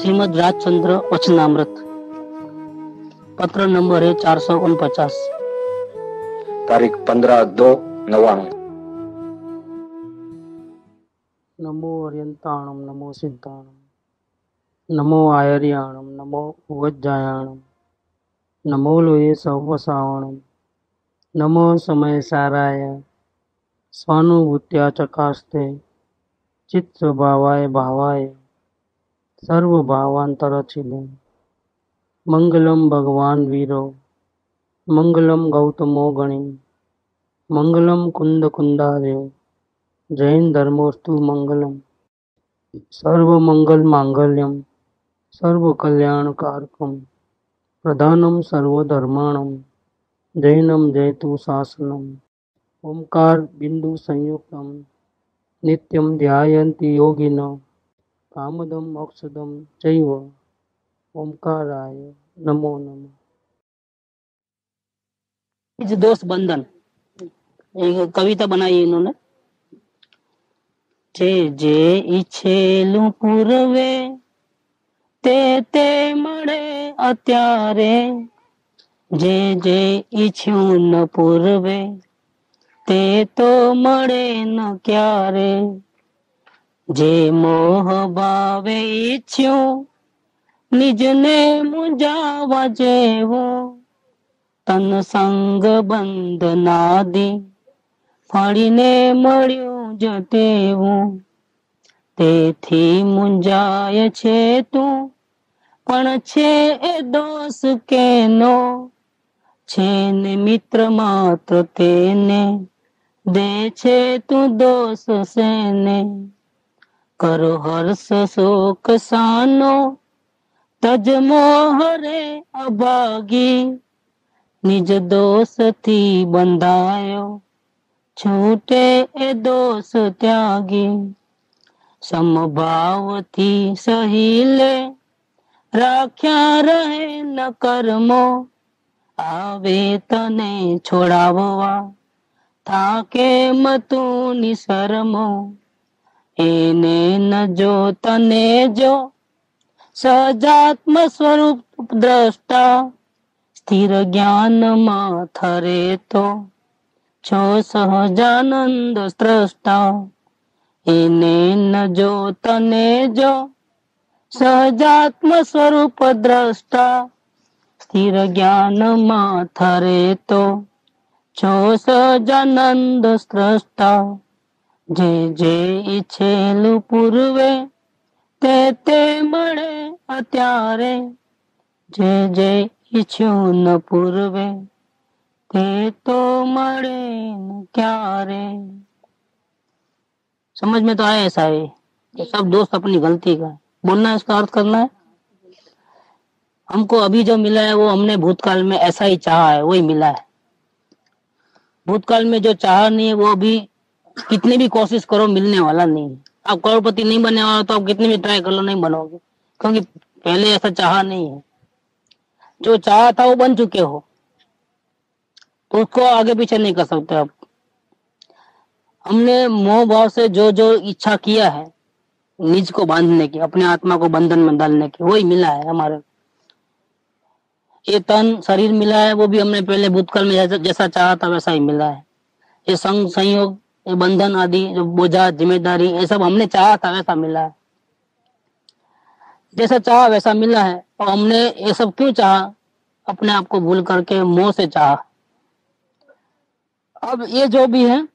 श्रीमद राजचंद्र वचनामृत। पत्र नंबर है चार सौ उनपचास। तारीख पंद्रह दो नवाणु नमो अर्यंताणम नमो सिद्धाणम नमो आयर्याणम नमो वज्जायाणम नमो लोये सौवसावणम नमो समय साराय स्वानुभूत्या चकास्ते चित्त स्वभावाय भावाय। सर्व भावांतरचिले मंगलम भगवान वीरो। मंगलम गौतमो गणी। मंगलम कुंद कुंदादेव जैन धर्मोस्तु मंगलम सर्व मंगल मांगल्यम सर्व कल्याण कारकम प्रधानम सर्वधर्माणम। जैनम जयतु शासनम। संयुक्तम नित्यम ध्यायन्ति योगिनो। कामदम मोक्षदम चैव ओंकाराय नमो नमः इस दोष बंधन एक कविता बनाई इन्होंने જે જે ઈચ્છેલું પૂરવે તે તે મળે અત્યારે જે જે ઈચ્છ્યું ન પૂરવે તે તો મળે ન ક્યારે જે મોહ ભાવે ઈચ્છ્યો નિજને મુંજાવા જેવો. તન સંગ બંધનાદી ફળીને મળ્યું જ તેવું. તેથી મુંજાય છે તું, પણ છે એ દોષ કેનો? છે ને મિત્ર માત્ર તેને, દે છે તું દોષ સેને करो हर्ष शोक सानो, तज मोहरे अभागी निज दोष थी बंधायो, छूटे ए दोष त्यागी। समभाव थी सहीले, राख्या रहे न कर्मो। आवे तने छोड़ाववा, थाके मतू निसरमो ज्योतने जो सहजामस्वरूप द्रष्टा स्थिर ज्ञान मा थरे च सहजानन्द स्रष्टा। हे न ज्योतने जो सहजामस्वरूप द्रष्टा। स्थिर ज्ञान मा थरे तो सहजानन्द स्रष्टा। જો તને જો સહજાત્મ સ્વરૂપ દ્રષ્ટા સ્થિર જ્ઞાનમાં થરે તો છો સહજાનંદ સ્રષ્ટા જે જે ઈચ્છેલું પૂર્વે તે તે મળે અત્યારે જે જે ઈચ્છ્યું ન પૂર્વે તે तो मरे न क्यारे समझ में तो आया ऐसा है कि सब दोस्त अपनी गलती का है बोलना है इसका अर्थ करना है हमको अभी जो मिला है वो हमने भूतकाल में ऐसा ही चाहा है वही मिला है भूतकाल में जो चाहा नहीं है वो अभी कितनी भी कोशिश करो मिलने वाला नहीं आप करोड़पति नहीं बनने वाला तो आप कितनी भी ट्राई कर लो नहीं बनोगे। क्योंकि पहले ऐसा चाह नहीं है। जो चाह था वो बन चुके हो। तो उसको आगे पीछे नहीं कर सकते आप। हमने मोह भाव से जो जो इच्छा किया है निज को बांधने की अपने आत्मा को बंधन में डालने की वही मिला है हमारे। ये तन शरीर मिला है वो भी हमने पहले भूतकाल में जैसा, चाहा था वैसा ही मिला है। ये संग संयोग बंधन आदि, जो बोझा, ज़िम्मेदारी, ये सब हमने चाहा था वैसा मिला है। जैसा चाहा वैसा मिला है। और हमने ये सब क्यों चाहा? अपने आप को भूल करके, मोह से चाहा। अब ये जो भी है,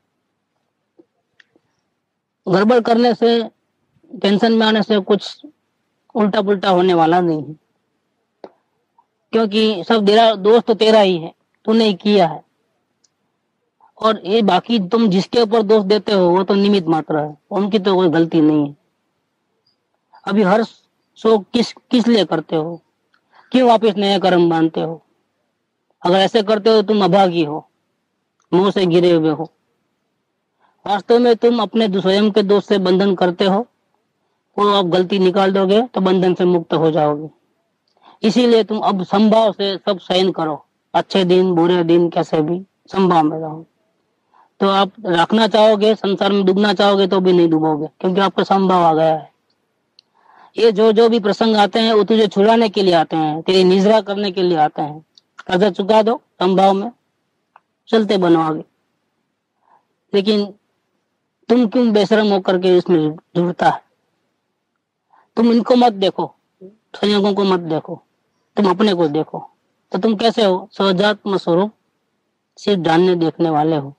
गड़बड़ करने से, टेंशन में आने से कुछ उल्टा पुल्टा होने वाला नहीं है। क्योंकि सब तेरा, दोस्त तेरा ही है। तूने ही किया है। और ये बाकी तुम जिसके ऊपर दोष देते हो, वो तो निमित मात्र है। उनकी तो कोई गलती नहीं है। अभी हर शोक किस किस लिए करते हो? क्यों वापिस नए कर्म बांधते हो? अगर ऐसे करते हो तुम अभागी हो, मुँह से गिरे हुए हो। वास्तव में तुम अपने स्वयं के दोष से बंधन करते हो। वो आप गलती निकाल दोगे तो बंधन से मुक्त हो जाओगे। इसीलिए तुम अब संभाव से सब सहन करो। अच्छे दिन, बुरे दिन, कैसे भी, संभाव में रहो। तो आप रखना चाहोगे, संसार में डूबना चाहोगे तो भी नहीं डूबोगे, क्योंकि आपका संभाव आ गया है। ये जो जो भी प्रसंग आते हैं, वो तुझे छुड़ाने के लिए आते हैं, तेरी निजरा करने के लिए आते हैं। कर्जा चुका दो, संभाव में। चलते बनो आगे। लेकिन तुम क्यों बेशरम होकर के इसमें जुड़ता है? तुम इनको मत देखो, संयोगों को मत देखो, तुम अपने को देखो। तो तुम कैसे हो? सहजात्म स्वरूप सिर्फ़ जानने देखने वाले हो।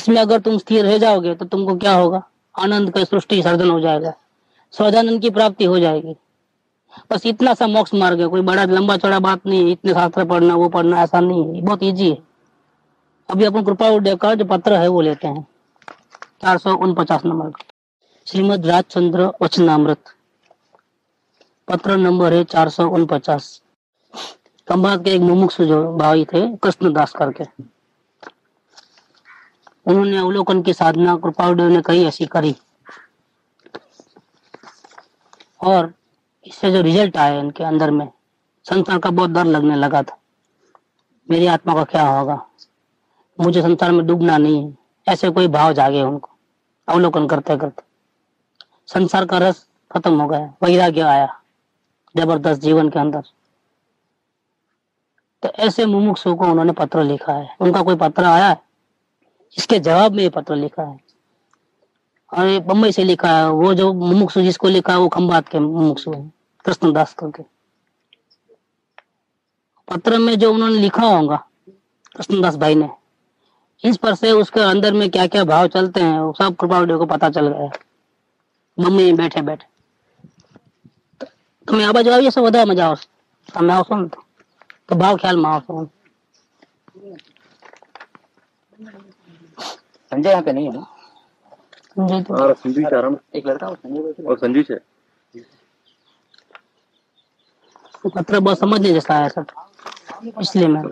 उसमें अगर तुम स्थिर रह जाओगे तो तुमको क्या होगा? आनंद का सृष्टि सर्जन हो जाएगा। स्वजानंद की प्राप्ति हो जाएगी। बस इतना सा मोक्ष मार्ग है। कोई बड़ा लंबा चौड़ा बात नहीं है। इतने शास्त्र पढ़ना, वो पढ़ना ऐसा नहीं है। बहुत इजी है। अभी अपन कृपा का जो पत्र है, वो लेते हैं। चार सौ उनपचास नंबर। श्रीमद राजचंद्र वचनामृत। पत्र नंबर है चार सौ उनपचास। खंभात के एक मुमुक्ष जो भाई थे, कृष्णदास करके। उन्होंने अवलोकन की साधना कृपादेव ने कही, ऐसी करी। और इससे जो रिज़ल्ट आया इनके अंदर में, संसार का बहुत डर लगने लगा था। मेरी आत्मा का क्या होगा? मुझे संसार में डूबना नहीं है। ऐसे कोई भाव जागे उनको, अवलोकन करते करते। संसार का रस खत्म हो गया, वैराग्य आया, ज़बरदस्त जीवन के अंदर। तो ऐसे मुमुक्षु को उन्होंने पत्र लिखा है। उनका कोई पत्र आया? है इसके जवाब में ये पत्र लिखा है। और बम्बई से लिखा है, वो जो मुमुक्षु जिसको लिखा है, वो खम्बात के मुमुक्षु है, कृष्णदास करके। पत्र में जो उन्होंने लिखा होगा, कृष्णदास भाई ने, इस पर से उसके अंदर में क्या क्या भाव चलते हैं, वो सब कृपा को पता चल गया मम्मी में बैठे बैठे। तो मैं आबा जवाब ये सब वधा मज़ा आओ मैं सुन तो भाव, ख्याल में सुन संजय यहाँ पे नहीं है तो- एक लड़का और से? बहुत समझ नहीं जैसा है सर तो। इसलिए मैं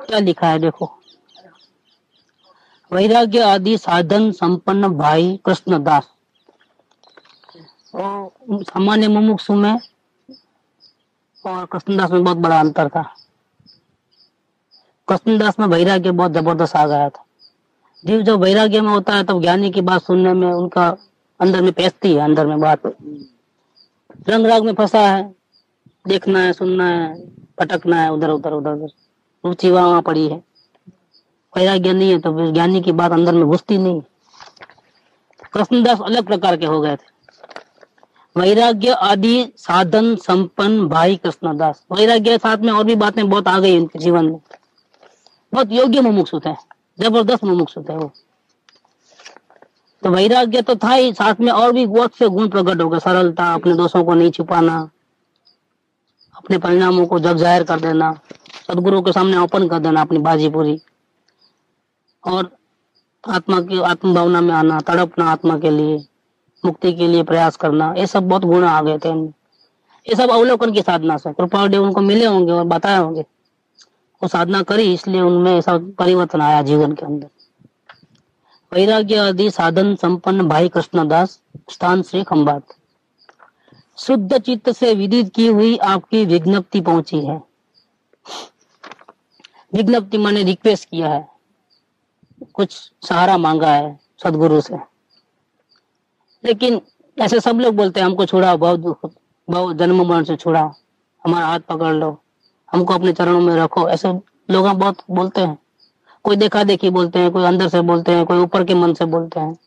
क्या लिखा है देखो। वैराग्य आदि साधन संपन्न भाई कृष्णदास दास। सामान्य मुमुक्षु में और कृष्णदास में बहुत बड़ा अंतर था। कृष्णदास में वैराग्य बहुत ज़बरदस्त आ गया था। जीव जब वैराग्य में होता है, तब ज्ञानी की बात सुनने में उनका अंदर में पैसती है, अंदर में बात। रंग राग में फंसा है, देखना है, सुनना है, पटकना है, उधर उधर उधर उधर। रुचि वहाँ वहाँ पड़ी है। वैराग्य नहीं है तो फिर ज्ञानी की बात अंदर में घुसती नहीं। कृष्णदास अलग प्रकार के हो गए थे। वैराग्य आदि साधन संपन्न भाई कृष्णदास। वैराग्य साथ में और भी बातें बहुत आ गई उनके जीवन में। बहुत योग्य मुमुक्षु थे ज़बरदस्त मुमुक्षु थे वो। तो वैराग्य तो था ही, साथ में और भी बहुत से गुण प्रकट हो गए, सरलता, अपने दोषों को नहीं छुपाना, अपने परिणामों को जग ज़ाहिर कर देना सदगुरु के सामने ओपन कर देना अपनी बाजी पूरी, और आत्मा की आत्म भावना में आना, तड़पना आत्मा के लिए, मुक्ति के लिए प्रयास करना, ये सब बहुत गुण आ गए थे। ये सब अवलोकन की साधना से कृपा उनको मिले होंगे और बताए होंगे। वो साधना करी, इसलिए उनमें ऐसा परिवर्तन आया जीवन के अंदर। वैराग्य आदि साधन संपन्न भाई कृष्णदास, स्थान श्री खम्बात शुद्ध चित्त से विदित की हुई आपकी विज्ञप्ति पहुँची है। विज्ञप्ति माने रिक्वेस्ट किया है। कुछ सहारा मांगा है सदगुरु से। लेकिन ऐसे सब लोग बोलते हैं, हमको छोड़ा बहुत बहुत जन्म मरण से छुड़ाओ, हमारा हाथ पकड़ लो। हमको अपने चरणों में रखो। ऐसे लोग बहुत बोलते हैं। कोई देखा देखी बोलते हैं, कोई अंदर से बोलते हैं, कोई ऊपर के मन से बोलते हैं।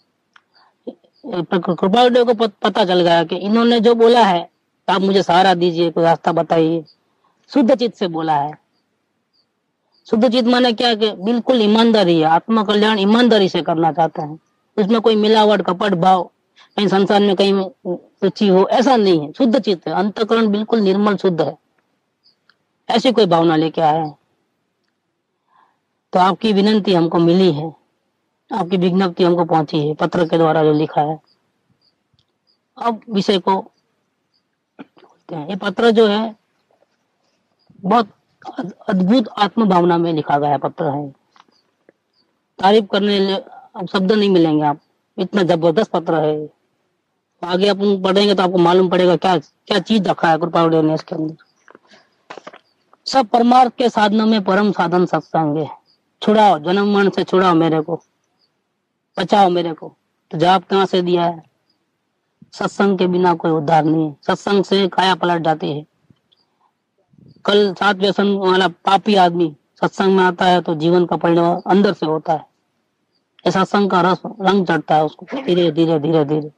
कृपा को पता चल गया कि इन्होंने जो बोला है आप मुझे सहारा दीजिए, कोई रास्ता बताइए। शुद्ध चित्त से बोला है। शुद्ध चित्त माने क्या कि बिल्कुल ईमानदारी है आत्मा कल्याण ईमानदारी से करना चाहते हैं। उसमें कोई मिलावट, कपट, भाव, कहीं संसार में कहीं रुचि हो, ऐसा नहीं है। शुद्ध चित्त है, अंतकरण बिल्कुल निर्मल, शुद्ध है। ऐसी कोई भावना लेके आए तो आपकी विनंती हमको मिली है। आपकी विज्ञप्ति हमको पहुँची है, पत्र के द्वारा जो लिखा है। अब विषय को बोलते हैं। ये पत्र जो है, बहुत अद्भुत आत्म भावना में लिखा गया पत्र है। तारीफ़ करने अब शब्द नहीं मिलेंगे आप। इतना ज़बरदस्त पत्र है। आगे अपन पढ़ेंगे तो आपको मालूम पड़ेगा क्या क्या चीज़ रखा है कृपा ने इसके अंदर। सब परमार्थ के साधनों में परम साधन सत्संग है। छुड़ाओ, जन्म मरण से छुड़ाओ मेरे को। बचाओ मेरे को। तो जवाब कहाँ से दिया है? सत्संग के बिना कोई उद्धार नहीं है। सत्संग से काया पलट जाती है। कल सात व्यसन वाला पापी आदमी सत्संग में आता है तो जीवन का परिणाम अंदर से होता है। ये सत्संग का रस, रंग चढ़ता है उसको। धीरे धीरे धीरे धीरे।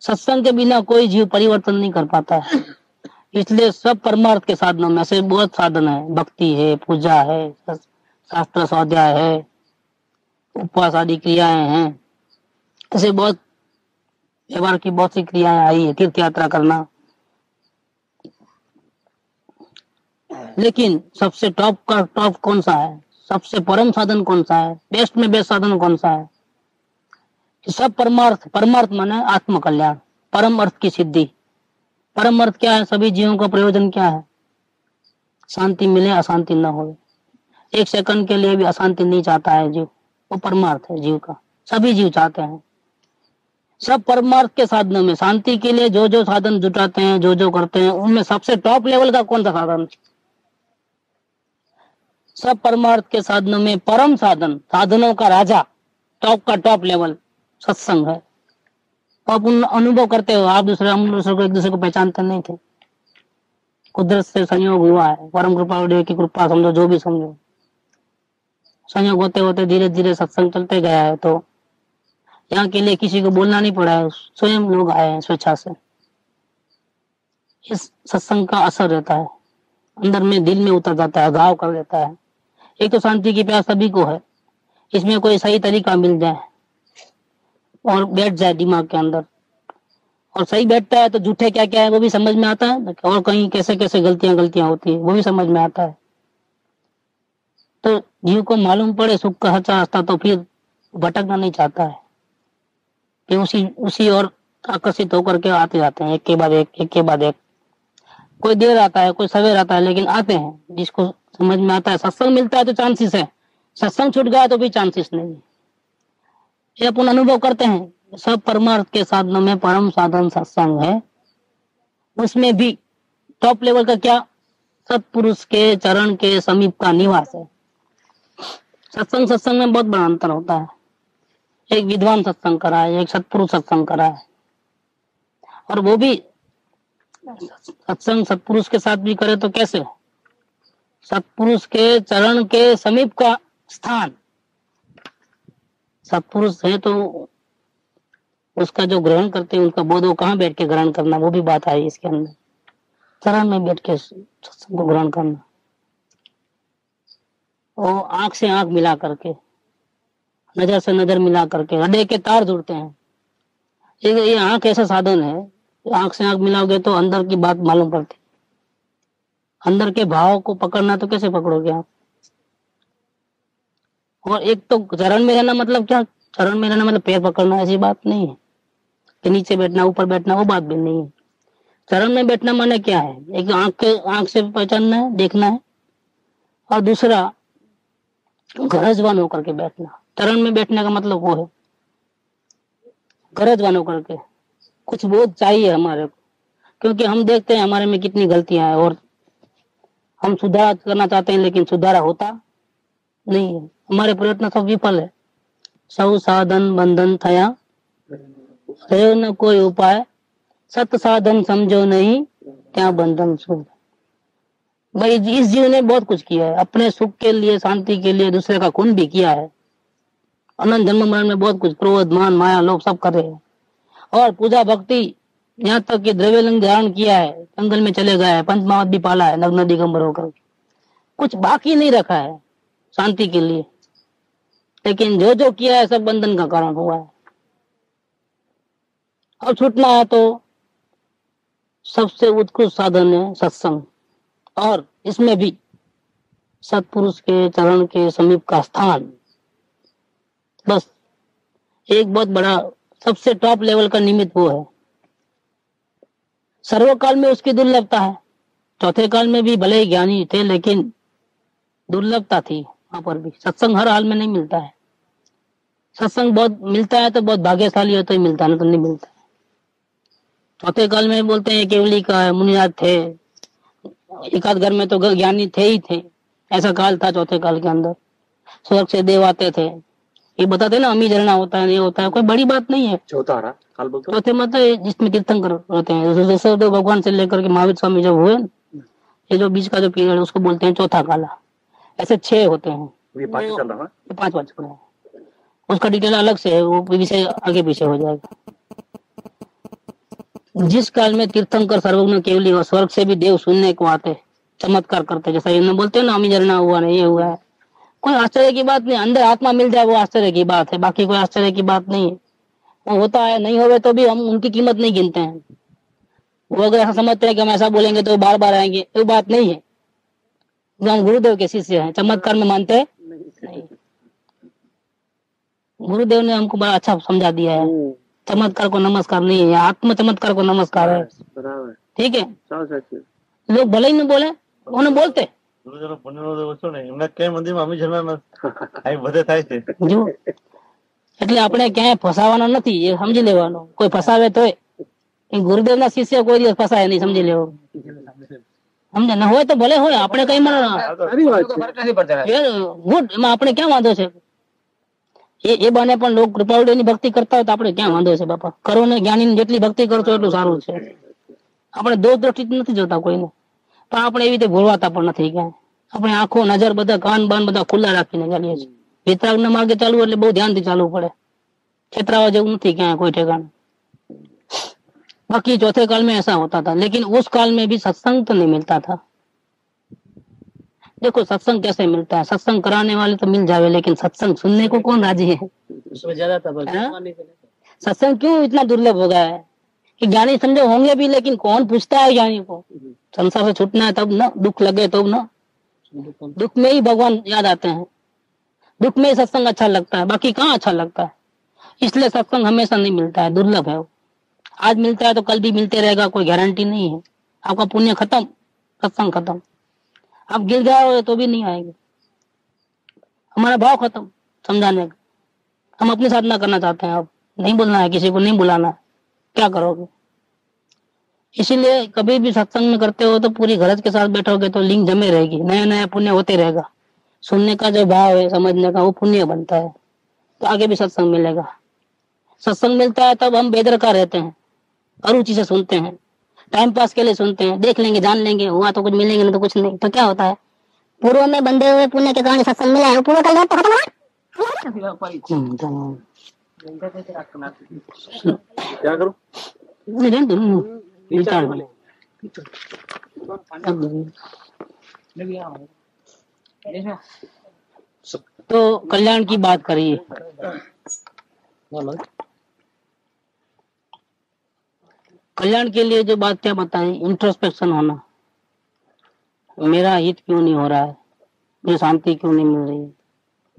सत्संग के बिना कोई जीव परिवर्तन नहीं कर पाता है। इसलिए सब परमार्थ के साधनों में से बहुत साधन है। भक्ति है, पूजा है शास्त्र स्वाध्याय है, उपवास आदि क्रियाएँ हैं। ऐसे बहुत व्यवहार की बहुत सी क्रियाएँ आई है, तीर्थ यात्रा करना। लेकिन सबसे टॉप का टॉप कौन सा है? सबसे परम साधन कौन सा है? बेस्ट में बेस्ट साधन कौन सा है? सब परमार्थ परमार्थ माने आत्म कल्याण परम अर्थ की सिद्धि। परम अर्थ क्या है? सभी जीवों का प्रयोजन क्या है? शांति मिले, अशांति न हो एक सेकंड के लिए भी अशांति नहीं चाहता है जीव। वो परमार्थ है जीव का। सभी जीव चाहते हैं। सब परमार्थ के साधनों में शांति के लिए जो जो साधन जुटाते हैं जो जो करते हैं, उनमें सबसे टॉप लेवल का कौन सा साधन? सब परमार्थ के साधनों में परम साधन, साधनों का राजा टॉप का टॉप लेवल सत्संग है। आप उन अनुभव करते हो, आप दूसरे, हम दूसरे को, एक दूसरे को पहचानते नहीं थे। कुदरत से संयोग हुआ है, परम कृपा की कृपा समझो, जो भी समझो। संयोग होते होते धीरे धीरे सत्संग चलते गया है तो यहाँ के लिए किसी को बोलना नहीं पड़ा है, स्वयं लोग आए हैं स्वेच्छा से। इस सत्संग का असर रहता है। अंदर में, दिल में उतर जाता है, घाव कर देता है। एक तो शांति की प्यास सभी को है। इसमें कोई सही तरीका मिल जाए। और बैठ जाए दिमाग के अंदर। और सही बैठता है तो झूठे क्या क्या है, वो भी समझ में आता है? और कहीं कैसे कैसे गलतियाँ गलतियाँ होती है, वो भी समझ में आता है। तो जीव को मालूम पड़े, सुख का हचा हंसता तो फिर भटकना नहीं चाहता है। कि उसी उसी और आकर्षित होकर के आते जाते हैं, एक के बाद एक एक के बाद एक। कोई देर आता है, कोई सवेर आता है, लेकिन आते हैं। जिसको समझ में आता है, सत्संग मिलता है तो चांसेस है। सत्संग छूट गया तो भी चांसेस नहीं ये अपन अनुभव करते हैं। सब परमार्थ के साधनों में परम साधन सत्संग है। उसमें भी टॉप लेवल का क्या? सत्पुरुष के चरण के समीप का निवास है। सत्संग सत्संग में बहुत बड़ा अंतर होता है। एक विद्वान सत्संग करा है एक सत्पुरुष सत्संग करा है और वो भी सत्संग सत्पुरुष के साथ भी करे तो कैसे? सत्पुरुष के चरण के समीप का स्थान। सत्पुरुष है तो उसका जो ग्रहण करते हैं, उनका बोध, वो कहाँ बैठ के ग्रहण करना, वो भी बात आई इसके अंदर। चरण में बैठ के सत्संग को ग्रहण करना। और आँख से आँख मिला करके, नज़र से नज़र मिला करके, हृदय के तार जुड़ते हैं। ये ये आँख ऐसा साधन है, आँख से आँख मिलाओगे तो अंदर की बात मालूम पड़ती। अंदर के भाव को पकड़ना तो कैसे पकड़ोगे आप? और एक तो चरण में रहना मतलब क्या? चरण में रहना मतलब पैर पकड़ना, ऐसी बात नहीं है। कि नीचे बैठना, ऊपर बैठना, वो बात भी नहीं है। चरण में बैठना माने क्या है? एक आँख के, आँख से पहचानना है, देखना है। और दूसरा, गरजवान होकर के बैठना। चरण में बैठने का मतलब वो है। गरजवान होकर के। कुछ बहुत चाहिए हमारे को। क्योंकि हम देखते हैं हमारे में कितनी गलतियाँ हैं और हम सुधार करना चाहते हैं, लेकिन सुधारा होता नहीं है। हमारे प्रयत्न सब विफल है। सब साधन बंधन थया। न कोई उपाय? सत साधन समझो नहीं, क्या बंधन सुख? भाई इस जीव ने बहुत कुछ किया है। अपने सुख के लिए, शांति के लिए दूसरे का खून भी किया है। अनंत जन्म मरण में बहुत कुछ, क्रोध, मान, माया लोग सब कर रहे हैं। और पूजा भक्ति, यहाँ तक कि द्रव्य लिंग धारण किया है। जंगल में चले गए हैं पंचमावत भी पाला है नग्न दिगंबर होकर। कुछ बाकी नहीं रखा है, शांति के लिए। लेकिन जो जो किया है, सब बंधन का कारण हुआ है। अब छूटना है तो सबसे उत्कृष्ट साधन है सत्संग। और इसमें भी सत्पुरुष के चरण के समीप का स्थान। बस एक बहुत बड़ा, सबसे टॉप लेवल का निमित्त वो है। सर्वकाल में उसकी दुर्लभता है। चौथे काल में भी भले ही ज्ञानी थे, लेकिन दुर्लभता थी। वहाँ पर भी। सत्संग हर हाल में नहीं मिलता है। सत्संग बहुत मिलता है तो बहुत भाग्यशाली हो तो ही मिलता है तो नहीं मिलता है। चौथे काल में बोलते हैं केवली का मुनियाद थे। एक आध घर में तो ज्ञानी थे ही थे। ऐसा काल था चौथे काल के अंदर। स्वर्ग से देव आते थे। ये बताते हैं ना अमी झरना होता है ये होता है कोई बड़ी बात नहीं है। चौथा काल बोलते चौथे मत है जिसमें तीर्थंकर होते हैं जैसे भगवान से लेकर के महावीर स्वामी जब हुए ये जो बीच का जो पीरियड है उसको बोलते हैं चौथा काला। ऐसे छह होते हैं। ये पाँच चल रहा है? ये पाँच पाँच पड़े हैं। उसका डिटेल अलग से है वो विषय आगे पीछे हो जाएगा। जिस काल में तीर्थंकर सर्वज्ञ केवली और स्वर्ग से भी देव सुनने को आते चमत्कार करते जैसा इन्हें बोलते हैं ना अमी झरना हुआ नहीं ये हुआ है। कोई आश्चर्य की बात नहीं अंदर आत्मा मिल जाए वो आश्चर्य की बात है। बाकी कोई आश्चर्य की बात नहीं है। वो होता है नहीं होवे तो भी हम उनकी कीमत नहीं गिनते हैं। वो अगर ऐसा समझते हैं कि हम ऐसा बोलेंगे तो बार बार आएँगे वो बात नहीं है। जो हम गुरुदेव के शिष्य हैं चमत्कार में मानते हैं नहीं गुरुदेव ने हमको बड़ा अच्छा समझा दिया है चमत्कार को नमस्कार नहीं है आत्म चमत्कार को नमस्कार है બરાબર ठीक है સાવ સાચું लोग भले ही न बोले उन्हें बोलते ગુરુજનો પુણ્યનો ઓછો નહીં એમના કઈ મંદિરમાં અમી જન્મ અહીં બધે થાય છે જો એટલે આપણે ક્યાંય ફસાવાનો નથી એ સમજી લેવાનું કોઈ ફસાવે તોય એ ગુરુદેવના શિષ્ય કોઈ દિવસ ફસાય નહીં સમજી લેવું અમને હોય તો ભલે હોય આપણે કઈ ગુડ. એમાં આપણે ક્યાં વાંધો છે? એ એ બને પણ લોક કૃપાળુ ની ભક્તિ કરતા હોય તો આપણે ક્યાં વાંધો છે બાપા? કરો ને જ્ઞાની જેટલી ભક્તિ કરશો એટલું સારું છે. આપણે દો દ્રષ્ટિ નથી જોતા કોઈને. પણ આપણે એવી રીતે ભોળવાતા પણ નથી ક્યાંય. આપણે આંખો નજર બધા કાન બાન બધા ખુલ્લા રાખીને ચાલીએ છીએ. વિતરાગ ના માર્ગે ચાલવું એટલે બહુ ધ્યાનથી ચાલવું પડે. છેતરાવા જેવું નથી ક્યાંય કોઈ ઠેકાણું. बाकी चौथे काल में ऐसा होता था लेकिन उस काल में भी सत्संग तो नहीं मिलता था। देखो सत्संग कैसे मिलता है? सत्संग कराने वाले तो मिल जावे लेकिन सत्संग सुनने को कौन राज़ी है? उसमें ज़्यादा हाँ? सत्संग क्यों इतना दुर्लभ हो गया है? कि ज्ञानी समझो होंगे भी लेकिन कौन पूछता है ज्ञानी को? संसार से छूटना है तब ना दुख लगे तब ना। दुख में ही भगवान याद आते हैं। दुख में ही सत्संग अच्छा लगता है बाकी कहाँ अच्छा लगता है? इसलिए सत्संग हमेशा नहीं मिलता है दुर्लभ है वो। आज मिलता है तो कल भी मिलते रहेगा, कोई गारंटी नहीं है। आपका पुण्य खत्म, सत्संग खत्म। आप गिर गए तो भी नहीं आएँगे। हमारा भाव खत्म, समझाने का। हम अपने साथ ना करना चाहते हैं अब। नहीं बोलना है, किसी को नहीं बुलाना है। क्या करोगे? इसीलिए कभी भी सत्संग में करते हो तो पूरी गरज के साथ बैठोगे तो लिंक जमे रहेगी। नया नया पुण्य होते रहेगा। सुनने का जो भाव है, समझने का, वो पुण्य बनता है। तो आगे भी सत्संग मिलेगा। सत्संग मिलता है तब हम बेदरकार रहते हैं। अरुचि से सुनते हैं। टाइम पास के लिए सुनते हैं। देख लेंगे जान लेंगे। हुआ तो कुछ मिलेंगे नहीं तो कुछ नहीं। तो क्या होता है? पूर्व में बंधे हुए पुण्य के कारण सत्संग मिला है। पूर्व कल तो क्या करूँ? तो कल्याण की बात करिए। हाँ, हाँ। कल्याण के लिए जो बात क्या बताई इंट्रोस्पेक्शन होना। मेरा हित क्यों नहीं हो रहा है? मुझे शांति क्यों नहीं मिल रही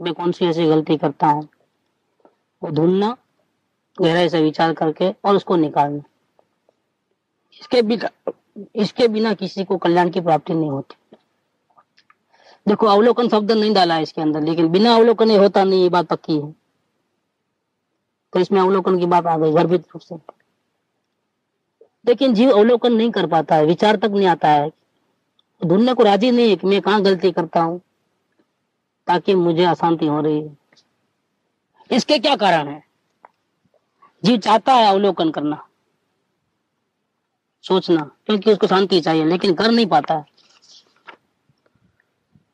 मैं कौन सी ऐसी गलती करता हूँ? वो ढूंढना, गहराई से विचार करके और उसको निकालना। इसके बिना इसके बिना किसी को कल्याण की प्राप्ति नहीं होती। देखो, अवलोकन शब्द नहीं डाला है इसके अंदर, लेकिन बिना अवलोकन ये होता नहीं, ये बात पक्की है। तो इसमें अवलोकन की बात आ गई, गर्भित रूप से। लेकिन जीव अवलोकन नहीं कर पाता है, विचार तक नहीं आता है। ढूँढने को राज़ी नहीं है कि मैं कहाँ गलती करता हूँ, ताकि मुझे अशांति हो रही है। इसके क्या कारण है? जीव चाहता है अवलोकन करना, सोचना, क्योंकि उसको शांति चाहिए, लेकिन कर नहीं पाता है।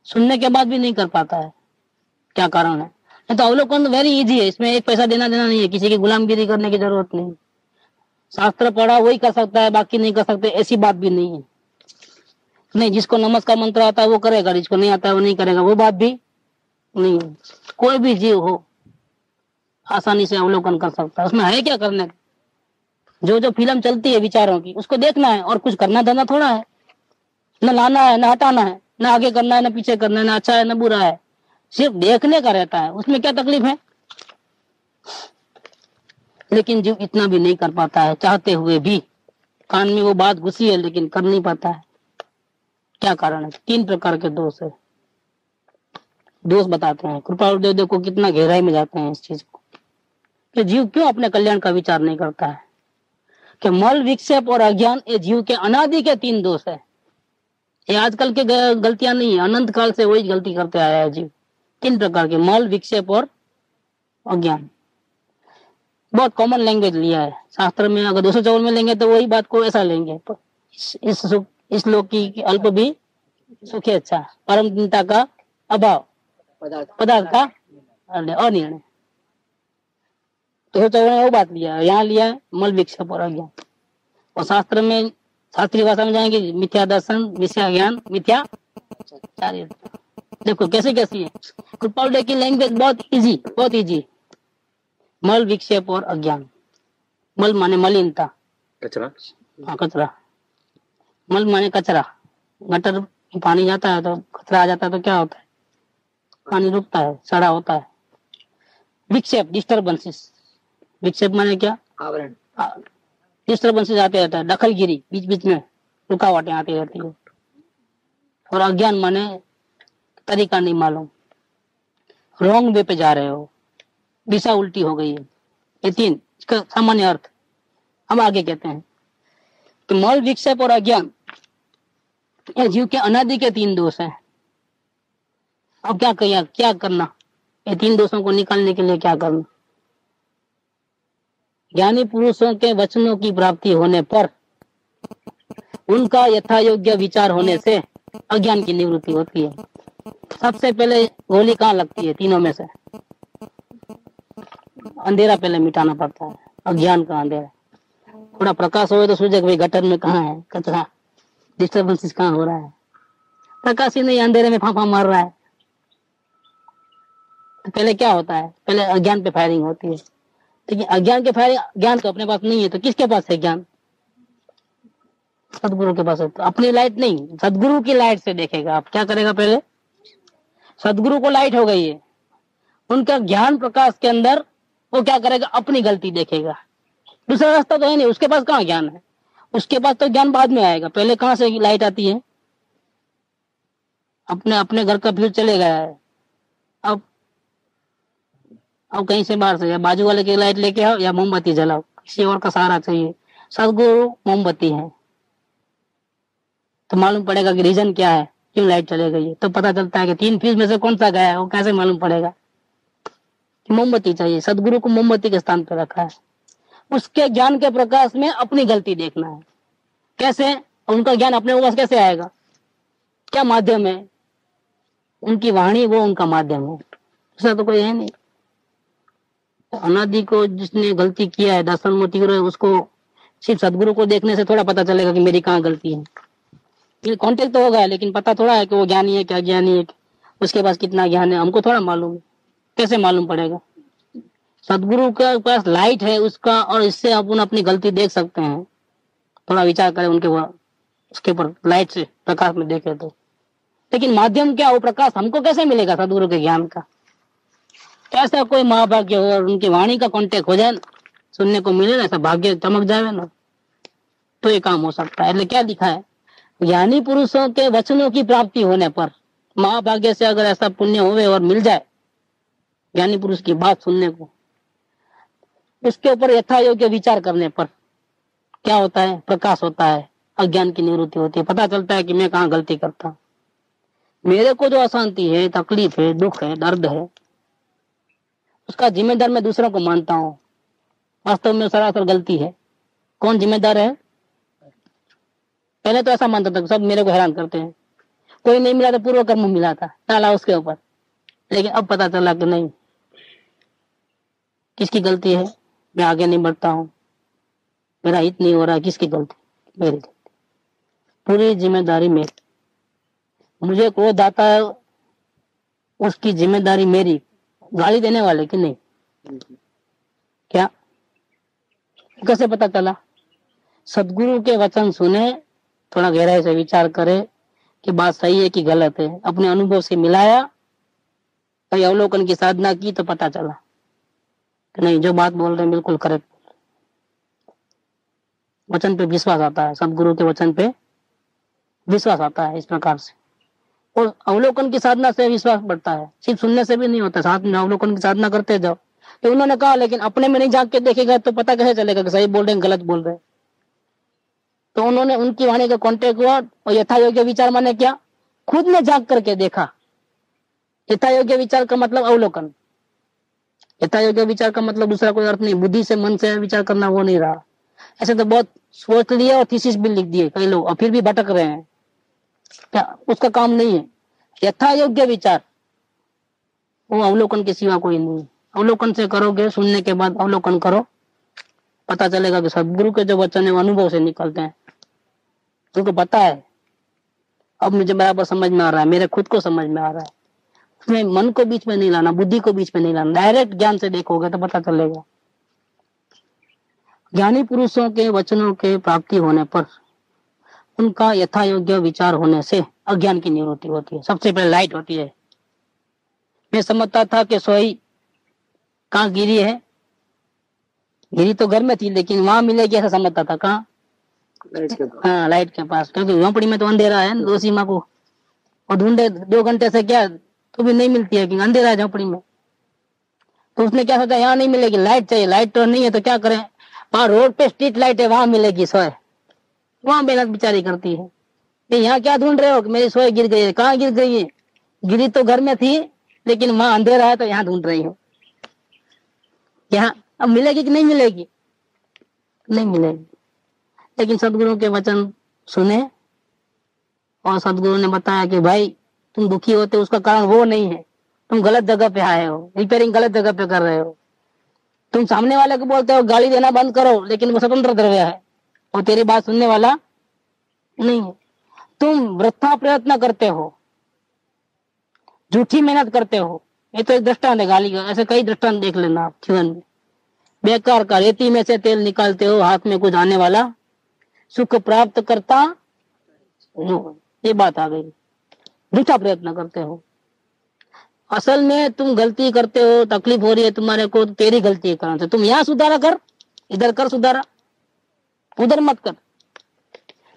सुनने के बाद भी नहीं कर पाता है। क्या कारण है? नहीं तो अवलोकन वेरी इजी है, इसमें एक पैसा देना देना नहीं है, किसी की गुलामगिरी करने की ज़रूरत नहीं। शास्त्र पढ़ा, वही कर सकता है, बाकी नहीं कर सकते, ऐसी बात भी नहीं है। नहीं, जिसको नमस्कार मंत्र आता है, वो करेगा, जिसको नहीं आता है, वो नहीं करेगा, वो बात भी नहीं कोई भी जीव हो, आसानी से अवलोकन कर सकता है। उसमें है क्या करने का? जो जो फ़िल्म चलती है विचारों की, उसको देखना है, और कुछ करना धरना थोड़ा है। न लाना है, न हटाना है, न आगे करना है, न पीछे करना है, न अच्छा है, न बुरा है। सिर्फ़ देखने का रहता है, उसमें क्या तकलीफ़ है? लेकिन जीव इतना भी नहीं कर पाता है, चाहते हुए भी। कान में वो बात घुसी है, लेकिन कर नहीं पाता है। क्या कारण है? तीन प्रकार के दोष है। दोष बताते हैं। कृपा देव देखो कितना गहराई में जाते हैं इस चीज़ को। कि जीव क्यों अपने कल्याण का विचार नहीं करता है? कि मल, विक्षेप और अज्ञान ये जीव के अनादि के तीन दोष है। ये आजकल के गलतियाँ नहीं है। अनंत काल से वही गलती करते आया है जीव। तीन प्रकार के मल, विक्षेप और अज्ञान। बहुत कॉमन लैंग्वेज लिया है। शास्त्र में अगर दो सौ में लेंगे तो वही बात को ऐसा लेंगे। पर इस इस, इस लोक की अल्प भी सुखी अच्छा। परम चिंता का अभाव। पदार्थ। का अनिर्णय तो चौवन वो बात लिया यहाँ लिया मल विक्षेप और अज्ञान। और शास्त्र में शास्त्रीय भाषा में जाएँगे मिथ्या दर्शन मिथ्या ज्ञान मिथ्या चारित्र देखो कैसे कैसी है कृपाल की लैंग्वेज बहुत इजी बहुत इजी मल विक्षेप और अज्ञान। मल माने मलिनता। कचरा? हाँ कचरा। मल माने कचरा। गटर पानी जाता है तो कचरा आ जाता है तो क्या होता है? पानी रुकता है सड़ा होता है। विक्षेप डिस्टर्बेंसेस विक्षेप माने क्या? आवरण। डिस्टर्बेंसेस आते रहता है दखलगिरी बीच बीच में रुकावटें आती रहती है। और अज्ञान माने तरीका नहीं मालूम। रॉन्ग वे पे जा रहे हो। दिशा उल्टी हो गई है। ये तीन, इसका सामान्य अर्थ। हम आगे कहते हैं। तो मल विक्षेप और अज्ञान। ये जीव के अनादि के तीन दोष हैं। अब क्या कहिए क्या करना? ये तीन दोषों को निकालने के लिए क्या करना? ज्ञानी पुरुषों के वचनों की प्राप्ति होने पर उनका यथा योग्य विचार होने से अज्ञान की निवृत्ति होती है। सबसे पहले गोली कहाँ लगती है? तीनों में से। अंधेरा पहले मिटाना पड़ता है, अज्ञान का अंधेरा। थोड़ा प्रकाश हो तो सूझे भाई गटर में कहा है, कचरा डिस्टर्बेंस कहाँ हो रहा है। प्रकाश ही नहीं, अंधेरे में फाफा मार रहा है। तो पहले क्या होता है? पहले अज्ञान पे फायरिंग होती है। लेकिन अज्ञान के फायरिंग ज्ञान तो अपने पास नहीं है तो किसके पास है ज्ञान? सदगुरु के पास है। तो अपनी लाइट नहीं, सदगुरु की लाइट से देखेगा। आप क्या करेगा पहले? सदगुरु को लाइट हो गई है। उनका ज्ञान प्रकाश के अंदर वो क्या करेगा? अपनी गलती देखेगा। दूसरा रास्ता तो है नहीं, उसके पास कहाँ ज्ञान है? उसके पास तो ज्ञान बाद में आएगा। पहले कहाँ से लाइट आती है? अपने अपने घर का फ्यूज चले गया है। अब अब कहीं से बाहर से बाजू वाले की लाइट लेके आओ या मोमबत्ती जलाओ। किसी और का सहारा चाहिए। सदगुरु मोमबत्ती है। तो मालूम पड़ेगा कि रीजन क्या है? क्यों लाइट चले गई है? तो पता चलता है कि तीन फ्यूज में से कौन सा गया है? वो कैसे मालूम पड़ेगा? मोमबत्ती चाहिए, सदगुरु को मोमबत्ती के स्थान पर रखा है। उसके ज्ञान के प्रकाश में अपनी गलती देखना है। कैसे? उनका ज्ञान अपने पास कैसे आएगा? क्या माध्यम है? उनकी वाणी वो उनका माध्यम है। ऐसा तो कोई है नहीं। अनादि को जिसने गलती किया है दर्शन मोती उसको सिर्फ़ सदगुरु को देखने से थोड़ा पता चलेगा कि मेरी कहाँ गलती है। कॉन्टेक्ट तो होगा, लेकिन पता थोड़ा है कि वो ज्ञानी है, क्या ज्ञानी है, उसके पास कितना ज्ञान है, हमको थोड़ा मालूम है। कैसे मालूम पड़ेगा? सदगुरु के पास लाइट है उसका और इससे अपन अपनी गलती देख सकते हैं। थोड़ा विचार करें उनके उसके ऊपर लाइट से प्रकाश में देखे तो। लेकिन माध्यम क्या वो प्रकाश हमको कैसे मिलेगा सदगुरु के ज्ञान का? ऐसा कोई महाभाग्य हो और उनकी वाणी का कांटेक्ट हो जाए, सुनने को मिले ना, ऐसा भाग्य चमक जाए ना तो ये काम हो सकता है। क्या लिखा है ज्ञानी पुरुषों के वचनों की प्राप्ति होने पर महाभाग्य से अगर ऐसा पुण्य होवे और मिल जाए ज्ञानी पुरुष की बात सुनने को। उसके ऊपर यथा योग्य विचार करने पर क्या होता है? प्रकाश होता है, अज्ञान की निवृत्ति होती है। पता चलता है कि मैं कहा गलती करता मेरे को जो अशांति है, तकलीफ़ है, दुख है, दर्द है, उसका जिम्मेदार मैं दूसरों को मानता हूँ। वास्तव में सरासर गलती है। कौन जिम्मेदार है? पहले तो ऐसा मानता था सब मेरे को हैरान करते हैं। कोई नहीं मिला तो पूर्व कर्म मिला था टाला उसके ऊपर। लेकिन अब पता चला कि नहीं किसकी गलती है? मैं आगे नहीं बढ़ता हूँ। मेरा हित नहीं हो रहा किसकी गलती? मेरी गलती। पूरी ज़िम्मेदारी मेरी। मुझे क्रोध आता है, उसकी ज़िम्मेदारी मेरी। गाली देने वाले की नहीं। क्या? कैसे पता चला? सदगुरु के वचन सुने, थोड़ा गहराई से विचार करे कि बात सही है कि गलत है। अपने अनुभव से मिलाया कहीं अवलोकन की साधना की तो पता चला। नहीं, जो बात बोल रहे हैं, बिल्कुल करेक्ट वचन पे विश्वास आता है, सदगुरु के वचन पे विश्वास आता है इस प्रकार से। और अवलोकन की साधना से विश्वास बढ़ता है। सिर्फ़ सुनने से भी नहीं होता, साथ में अवलोकन की साधना करते जाओ। तो उन्होंने कहा, लेकिन अपने में नहीं जाग के देखेगा तो पता कैसे चलेगा कि सही बोल रहे हैं, गलत बोल रहे हैं। तो उन्होंने उनकी वाणी का कॉन्टेक्ट हुआ और यथा योग्य विचार माने क्या? खुद ने जाग करके देखा। यथा योग्य विचार का मतलब अवलोकन। यथा योग्य विचार का मतलब दूसरा कोई अर्थ नहीं। बुद्धि से मन से विचार करना वो नहीं रहा। ऐसे तो बहुत सोच लिया और थीसिस भी लिख दिए कई लोग, और फिर भी भटक रहे हैं। क्या उसका काम नहीं है? यथा योग्य विचार। वो अवलोकन के सिवा कोई नहीं। अवलोकन से करोगे, सुनने के बाद अवलोकन करो। पता चलेगा कि सदगुरु के जो वचन है वो अनुभव से निकलते हैं। तुमको पता है। अब मुझे बराबर समझ में आ रहा है। मेरे खुद को समझ में आ रहा है। उसमें मन को बीच में नहीं लाना बुद्धि को बीच में नहीं लाना। डायरेक्ट ज्ञान से देखोगे तो पता चलेगा। ज्ञानी पुरुषों के वचनों के प्राप्ति होने पर उनका यथा योग्य विचार होने से अज्ञान की निवृत्ति होती है। सबसे पहले लाइट होती है। मैं समझता था कि सोई कहा गिरी है। गिरी तो घर में थी लेकिन वहाँ मिलेगी ऐसा समझता था। कहाँ? हाँ लाइट के पास। क्योंकि झोपड़ी में तो अंधेरा है दो सीमा को। और ढूंढे दो घंटे से क्या तो भी नहीं मिलती है अंधेरा झोपड़ी में। तो उसने क्या सोचा, यहाँ नहीं मिलेगी, लाइट चाहिए, लाइट तो नहीं है तो क्या करें? वहाँ रोड पे स्ट्रीट लाइट है, वहाँ मिलेगी सोए। वहाँ मेहनत बेचारी करती है। यहाँ क्या ढूंढ रहे हो कि मेरी सोए गिर गई है? कहाँ गिर गई है? गिरी तो घर में थी, लेकिन वहाँ अंधेरा है तो यहाँ ढूंढ रही हूँ। यहाँ, अब मिलेगी कि नहीं मिलेगी? नहीं मिलेगी। लेकिन सदगुरु के वचन सुने और सदगुरु ने बताया कि भाई तुम दुखी होते हो उसका कारण वो नहीं है। तुम गलत जगह पे आए हो रिपेयरिंग गलत जगह पे कर रहे हो। तुम सामने वाले को बोलते हो, गाली देना बंद करो, लेकिन वो स्वतंत्र द्रव्य है। और तेरी बात सुनने वाला नहीं है। तुम वृथा प्रयत्न करते हो, झूठी मेहनत करते हो। ये तो एक दृष्टांत है गाली का। ऐसे कई दृष्टांत देख लेना आप जीवन में। बेकार का, रेती में से तेल निकालते हो, हाथ में कुछ आने वाला। सुख प्राप्त करता ये बात आ गई। झूठा प्रयत्न करते हो असल में तुम गलती करते हो तकलीफ हो रही है तुम्हारे को तो तेरी गलती है कारण से तुम यहाँ सुधारा कर इधर कर सुधारा उधर मत कर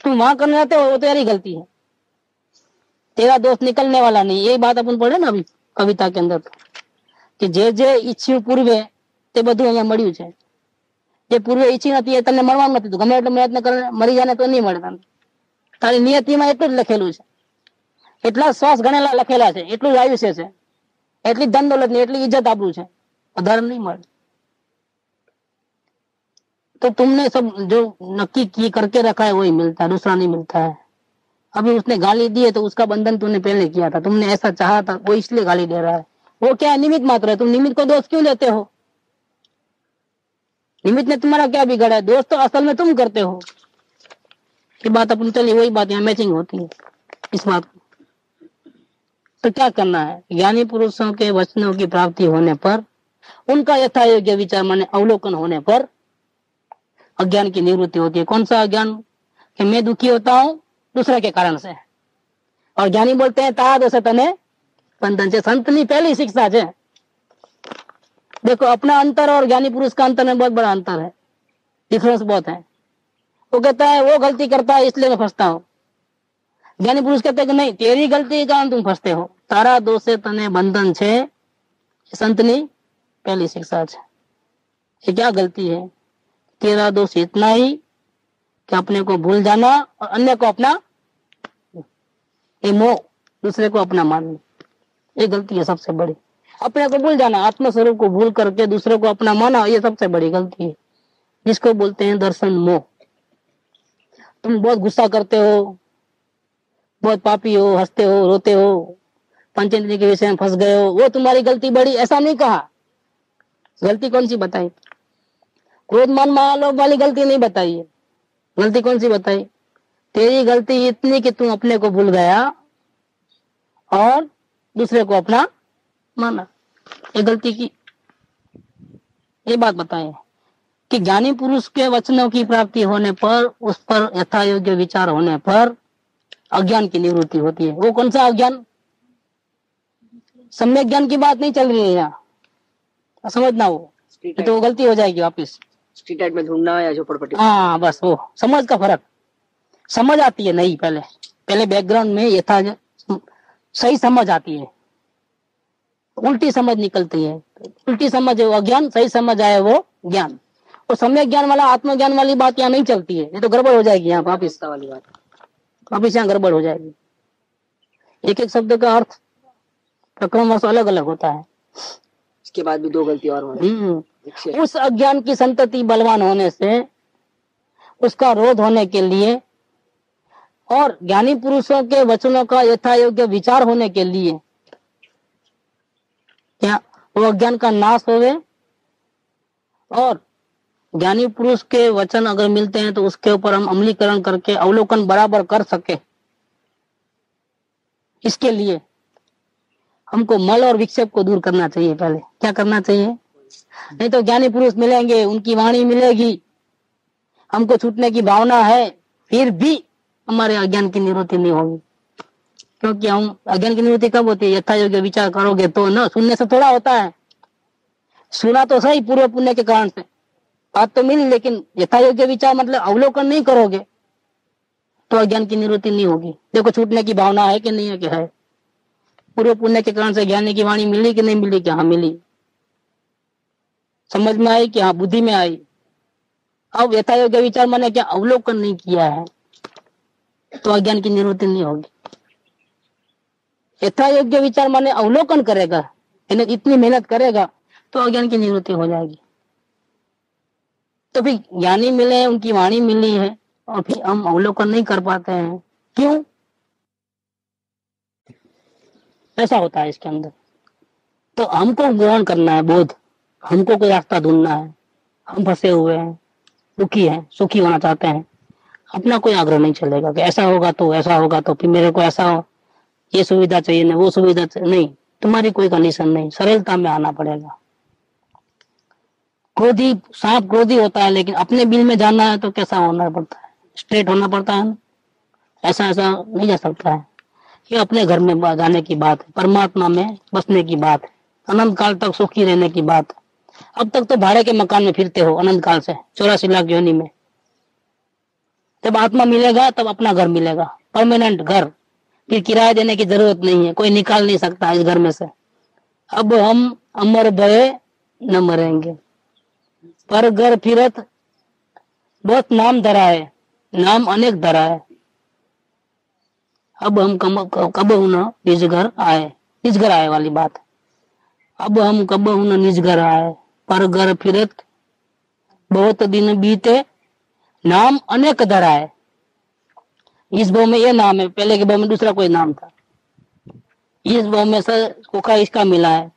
तुम वहां करने जाते हो वो तेरी गलती है तेरा दोस्त निकलने वाला नहीं ये बात अपन पढ़े ना अभी कविता के अंदर કે જે જે ઈચ્છ્યું પૂર્વે તે બધું અહીંયા મળ્યું છે જે પૂર્વે ઈચ્છી નથી એ તને મળવાનું નથી ગમે એટલો પ્રયત્ન કરે મરી જાય તો નહીં મળે તને તારી નિયતિમાં એટલું જ લખેલું છે એટલા શ્વાસ ગણેલા લખેલા છે, એટલું જ આયુષ્ય છે એટલી ધન દોલત ની એટલી છે. ધર્મ નહીં મળે. तो तुमने सब जो नक्की रखा है वही मिलता है गाली दी तो उसका बंधन तूने पहले किया था तुमने ऐसा चाह था वो इसलिए गाली दे रहा है वो क्या निमित मात्र है तुम निमित को दोष क्यों देते हो निमित ने तुम्हारा क्या बिगड़ा है दोष तो असल में तुम करते हो ये बात अपनी चली वही बात यहाँ मैचिंग होती है इस बात को तो क्या करना है? ज्ञानी पुरुषों के वचनों की प्राप्ति होने पर, उनका यथा योग्य विचार माने अवलोकन होने पर अज्ञान की निवृत्ति होती है। कौन सा अज्ञान? कि मैं दुखी होता हूँ दूसरे के कारण से। और ज्ञानी बोलते हैं तारा दोष तने बंधन से संतनी पहली शिक्षा है देखो, अपना अंतर और ज्ञानी पुरुष का अंतर में बहुत बड़ा अंतर है। डिफरेंस बहुत है। वो कहता है, वो गलती करता है, इसलिए मैं फंसता हूँ। ज्ञानी पुरुष कहते हैं कि नहीं, तेरी गलती के कारण तुम फंसते हो। तारा दोष तने बंधन छे। संतनी पहली शिक्षा है ये क्या गलती है? तेरा दोष इतना ही कि अपने को भूल जाना और अन्य को अपना ये मोह दूसरे को अपना मानना। ये गलती है सबसे बड़ी। अपने को भूल जाना आत्म स्वरूप को भूल करके दूसरे को अपना माना, ये सबसे बड़ी गलती है। जिसको बोलते हैं दर्शन मोह। तुम बहुत गुस्सा करते हो, बहुत पापी हो, हँसते हो, रोते हो पंचेंद्री के विषय में फंस गए हो, वो तुम्हारी गलती बड़ी, ऐसा नहीं कहा। गलती कौन सी बताई? क्रोध मान महालोभ वाली गलती नहीं बताई। है गलती कौन सी बताई? तेरी गलती इतनी कि तुम अपने को भूल गया और दूसरे को अपना माना। ये गलती की, ये बात बताए कि ज्ञानी पुरुष के वचनों की प्राप्ति होने पर, उस पर यथा योग्य विचार होने पर अज्ञान की निवृत्ति होती है। वो कौन सा अज्ञान? सम्यक ज्ञान की बात नहीं चल रही है यहाँ। समझना वो। तो वो गलती हो जाएगी वापिस। स्ट्रीट लाइट में ढूंढना या झोपड़पट्टी हाँ बस वो। समझ का फ़र्क। समझ आती है नहीं पहले। पहले बैकग्राउंड में यथा सही समझ आती है। उल्टी समझ निकलती है। उल्टी समझ है वो अज्ञान सही समझ आए वो ज्ञान। और सम्यक ज्ञान वाला आत्मज्ञान वाली बात यहाँ नहीं चलती है। ये तो गड़बड़ हो जाएगी यहाँ वापिस। वाली बात। वापिस यहाँ गड़बड़ हो जाएगी। एक एक शब्द का अर्थ प्रक्रम वर्ष अलग अलग होता है। इसके बाद भी दो गलती और हम्म। उस अज्ञान की संतति बलवान होने से उसका रोध होने के लिए और ज्ञानी पुरुषों के वचनों का यथा योग्य विचार होने के लिए क्या वो अज्ञान का नाश होवे? और ज्ञानी पुरुष के वचन अगर मिलते हैं तो उसके ऊपर हम अमलीकरण करके अवलोकन बराबर कर सके। इसके लिए हमको मल और विक्षेप को दूर करना चाहिए पहले। क्या करना चाहिए? नहीं तो ज्ञानी पुरुष मिलेंगे, उनकी वाणी मिलेगी। हमको छूटने की भावना है, फिर भी हमारे अज्ञान की निवृत्ति नहीं होगी। क्योंकि हम अज्ञान की निवृत्ति कब होती है? यथा योग्य विचार करोगे तो न, सुनने से थोड़ा होता है। सुना तो सही पूर्व पुण्य के कारण से। बात तो मिली, लेकिन यथा योग्य विचार मतलब अवलोकन नहीं करोगे तो अज्ञान की निवृत्ति नहीं होगी। देखो, छूटने की भावना है कि नहीं है कि है? पूर्व पुण्य के कारण से ज्ञानी की वाणी मिली कि नहीं मिली, कि हाँ मिली। समझ में आई कि हाँ बुद्धि में आई। अब यथा योग्य विचार मैंने क्या अवलोकन नहीं किया है? तो अज्ञान की निवृत्ति नहीं होगी। यथा योग्य विचार माने अवलोकन करेगा, यानी इतनी मेहनत करेगा तो अज्ञान की निवृत्ति हो जाएगी। तो फिर ज्ञानी मिले, उनकी वाणी मिली है, और फिर हम अवलोकन नहीं कर पाते हैं। क्यों? ऐसा होता है इसके अंदर। तो हमको ग्रहण करना है बोध। हमको कोई रास्ता ढूंढना है। हम फंसे हुए हैं, दुखी हैं, सुखी होना चाहते हैं। अपना कोई आग्रह नहीं चलेगा कि ऐसा होगा तो ऐसा होगा तो फिर मेरे को ऐसा हो। ये सुविधा चाहिए, ना वो सुविधा नहीं, तुम्हारी कोई कंडीशन नहीं। सरलता में आना पड़ेगा। क्रोधी, सांप क्रोधी होता है, लेकिन अपने बिल में जाना है तो कैसा होना पड़ता है? स्ट्रेट होना पड़ता है ऐसा ऐसा नहीं जा सकता है। ये अपने घर में जाने की बात है, परमात्मा में बसने की बात है, अनंत काल तक सुखी रहने की बात अब तक तो भाड़े के मकान में फिरते हो अनंत काल से, चौरासी लाख योनि में। जब आत्मा मिलेगा, तब अपना घर मिलेगा। परमानेंट घर। फिर किराया देने की ज़रूरत नहीं है, कोई निकाल नहीं सकता इस घर में से। अब हम अमर भय न मरेंगे। पर घर फिरत बहुत नाम धरा है, नाम अनेक धरा है। अब हम कब न निज घर आए? निज घर आए वाली बात। अब हम कब न निज घर आए? पर घर फिरत बहुत दिन बीते, नाम अनेक धरा है इस भाव में ये नाम है, पहले के भाव में दूसरा कोई नाम था। इस भाव में सर कोखा इसका मिला है।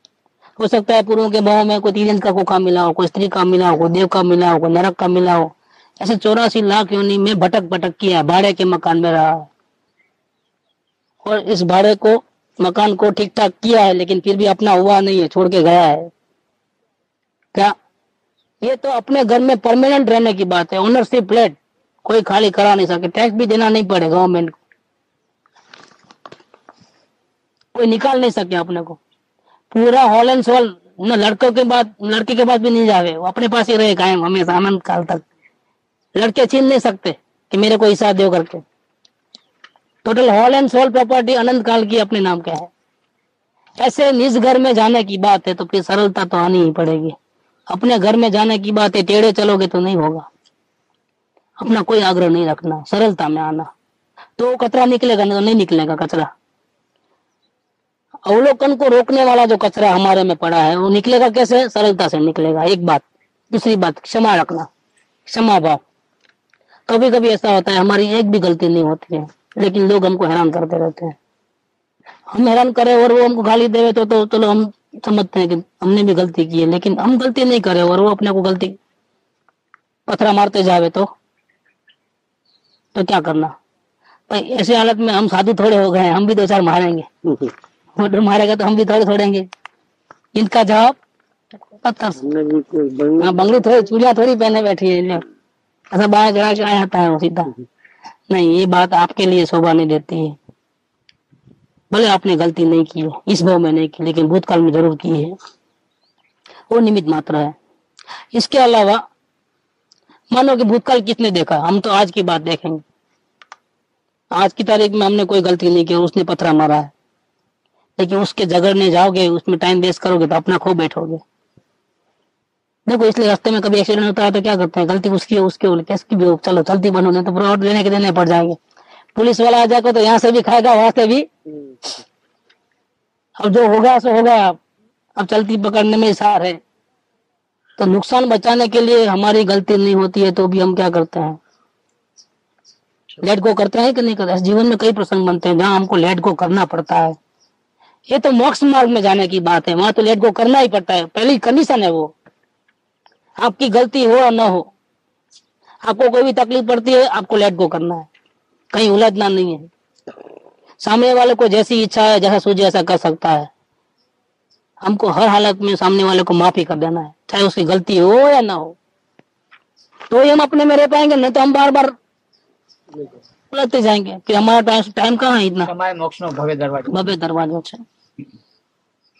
हो सकता है पूर्व के भाव में कोई तीन का कोखा मिला हो, कोई स्त्री का मिला हो, कोई देव का मिला हो, कोई नरक का मिला हो। ऐसे चौरासी लाख योनि में भटक भटक किया, भाड़े के मकान में रहा। और इस भाड़े को, मकान को ठीक ठाक किया है, लेकिन फिर भी अपना हुआ नहीं है, छोड़ के गया है। क्या? ये तो अपने घर में परमानेंट रहने की बात है ओनरशिप फ्लैट कोई खाली करा नहीं सके टैक्स भी देना नहीं पड़े गवर्नमेंट को। कोई निकाल नहीं सके अपने को। पूरा हॉल एंड सोल लड़कों के बाद, लड़के के बाद भी नहीं जावे, वो अपने पास ही रहे कायम, हमेशा अनंत काल तक। लड़के छीन नहीं सकते कि मेरे को हिस्सा दो करके। Total whole and sole property अनंत काल की अपने नाम का है? ऐसे निज घर में जाने की बात है तो फिर सरलता तो आनी ही पड़ेगी। अपने घर में जाने की बात है, टेढ़े चलोगे तो नहीं होगा। अपना कोई आग्रह नहीं रखना, सरलता में आना। तो कचरा निकलेगा, नहीं तो नहीं निकलेगा कचरा। अवलोकन को रोकने वाला जो कचरा हमारे में पड़ा है, वो निकलेगा कैसे? सरलता से निकलेगा, एक बात। दूसरी बात, क्षमा रखना। क्षमा भाव कभी कभी ऐसा होता है, हमारी एक भी गलती नहीं होती है। लेकिन लोग हमको हैरान करते रहते हैं। हम हैरान करें और वो हमको गाली देवे तो तो चलो तो हम समझते हैं कि हमने भी गलती की है लेकिन हम गलती नहीं करे और वो अपने को गलती पथरा मारते जावे तो। तो क्या करना? भाई ऐसे हालत में हम साधु थोड़े हो गए हैं हम भी दो चार मारेंगे। ऑर्डर मारेगा तो हम भी थोड़े छोड़ेंगे। इनका जवाब पत्थर। से हमने भी कोई बंग- हाँ बंगली थोड़ी चूड़िया थोड़ी पहने बैठी है ऐसा बाहर चढ़ा के आया है वो सीधा। नहीं, ये बात आपके लिए शोभा नहीं देती है। भले आपने गलती नहीं की हो, इस भाव में नहीं की, लेकिन भूतकाल में ज़रूर की है। वो निमित मात्र है। इसके अलावा, मानो कि भूतकाल किसने देखा? हम तो आज की बात देखेंगे। आज की तारीख में हमने कोई गलती नहीं की उसने पथरा मारा है। लेकिन उसके झगड़ने जाओगे, उसमें टाइम वेस्ट करोगे तो अपना खो बैठोगे। देखो, इसलिए रास्ते में कभी एक्सीडेंट होता है तो क्या करते हैं? गलती उसकी उसकी हो किसकी भी चलो चलती बनो, नहीं तो रोड लेने के देने पड़ जाएँगे। पुलिस वाला आ जाएगा तो यहाँ से भी खाएगा, वहाँ से भी। अब जो होगा, सो होगा। अब चलती पकड़ने में इशार है। तो नुकसान बचाने के लिए हमारी गलती नहीं होती है तो भी हम क्या करते हैं? लेट गो करते हैं कि नहीं करते? जीवन में कई प्रसंग बनते हैं जहाँ हमको लेट गो करना पड़ता है। ये तो मोक्ष मार्ग में जाने की बात है। वहाँ तो लेट गो करना ही पड़ता है। पहली कंडीशन है वो। आपकी गलती हो या ना हो आपको कोई भी तकलीफ़ पड़ती है आपको लेट गो करना है। कहीं उलझना नहीं है। सामने वाले को जैसी इच्छा है जैसा सूझे ऐसा कर सकता है। हमको हर हालत में सामने वाले को माफ़ी कर देना है चाहे उसकी गलती हो या ना हो। तो ही हम अपने में रह पाएँगे नहीं तो हम बार बार उलझते जाएँगे कि हमारा टाइम टाइम कहाँ है इतना? भव्य दरवाजे। भव्य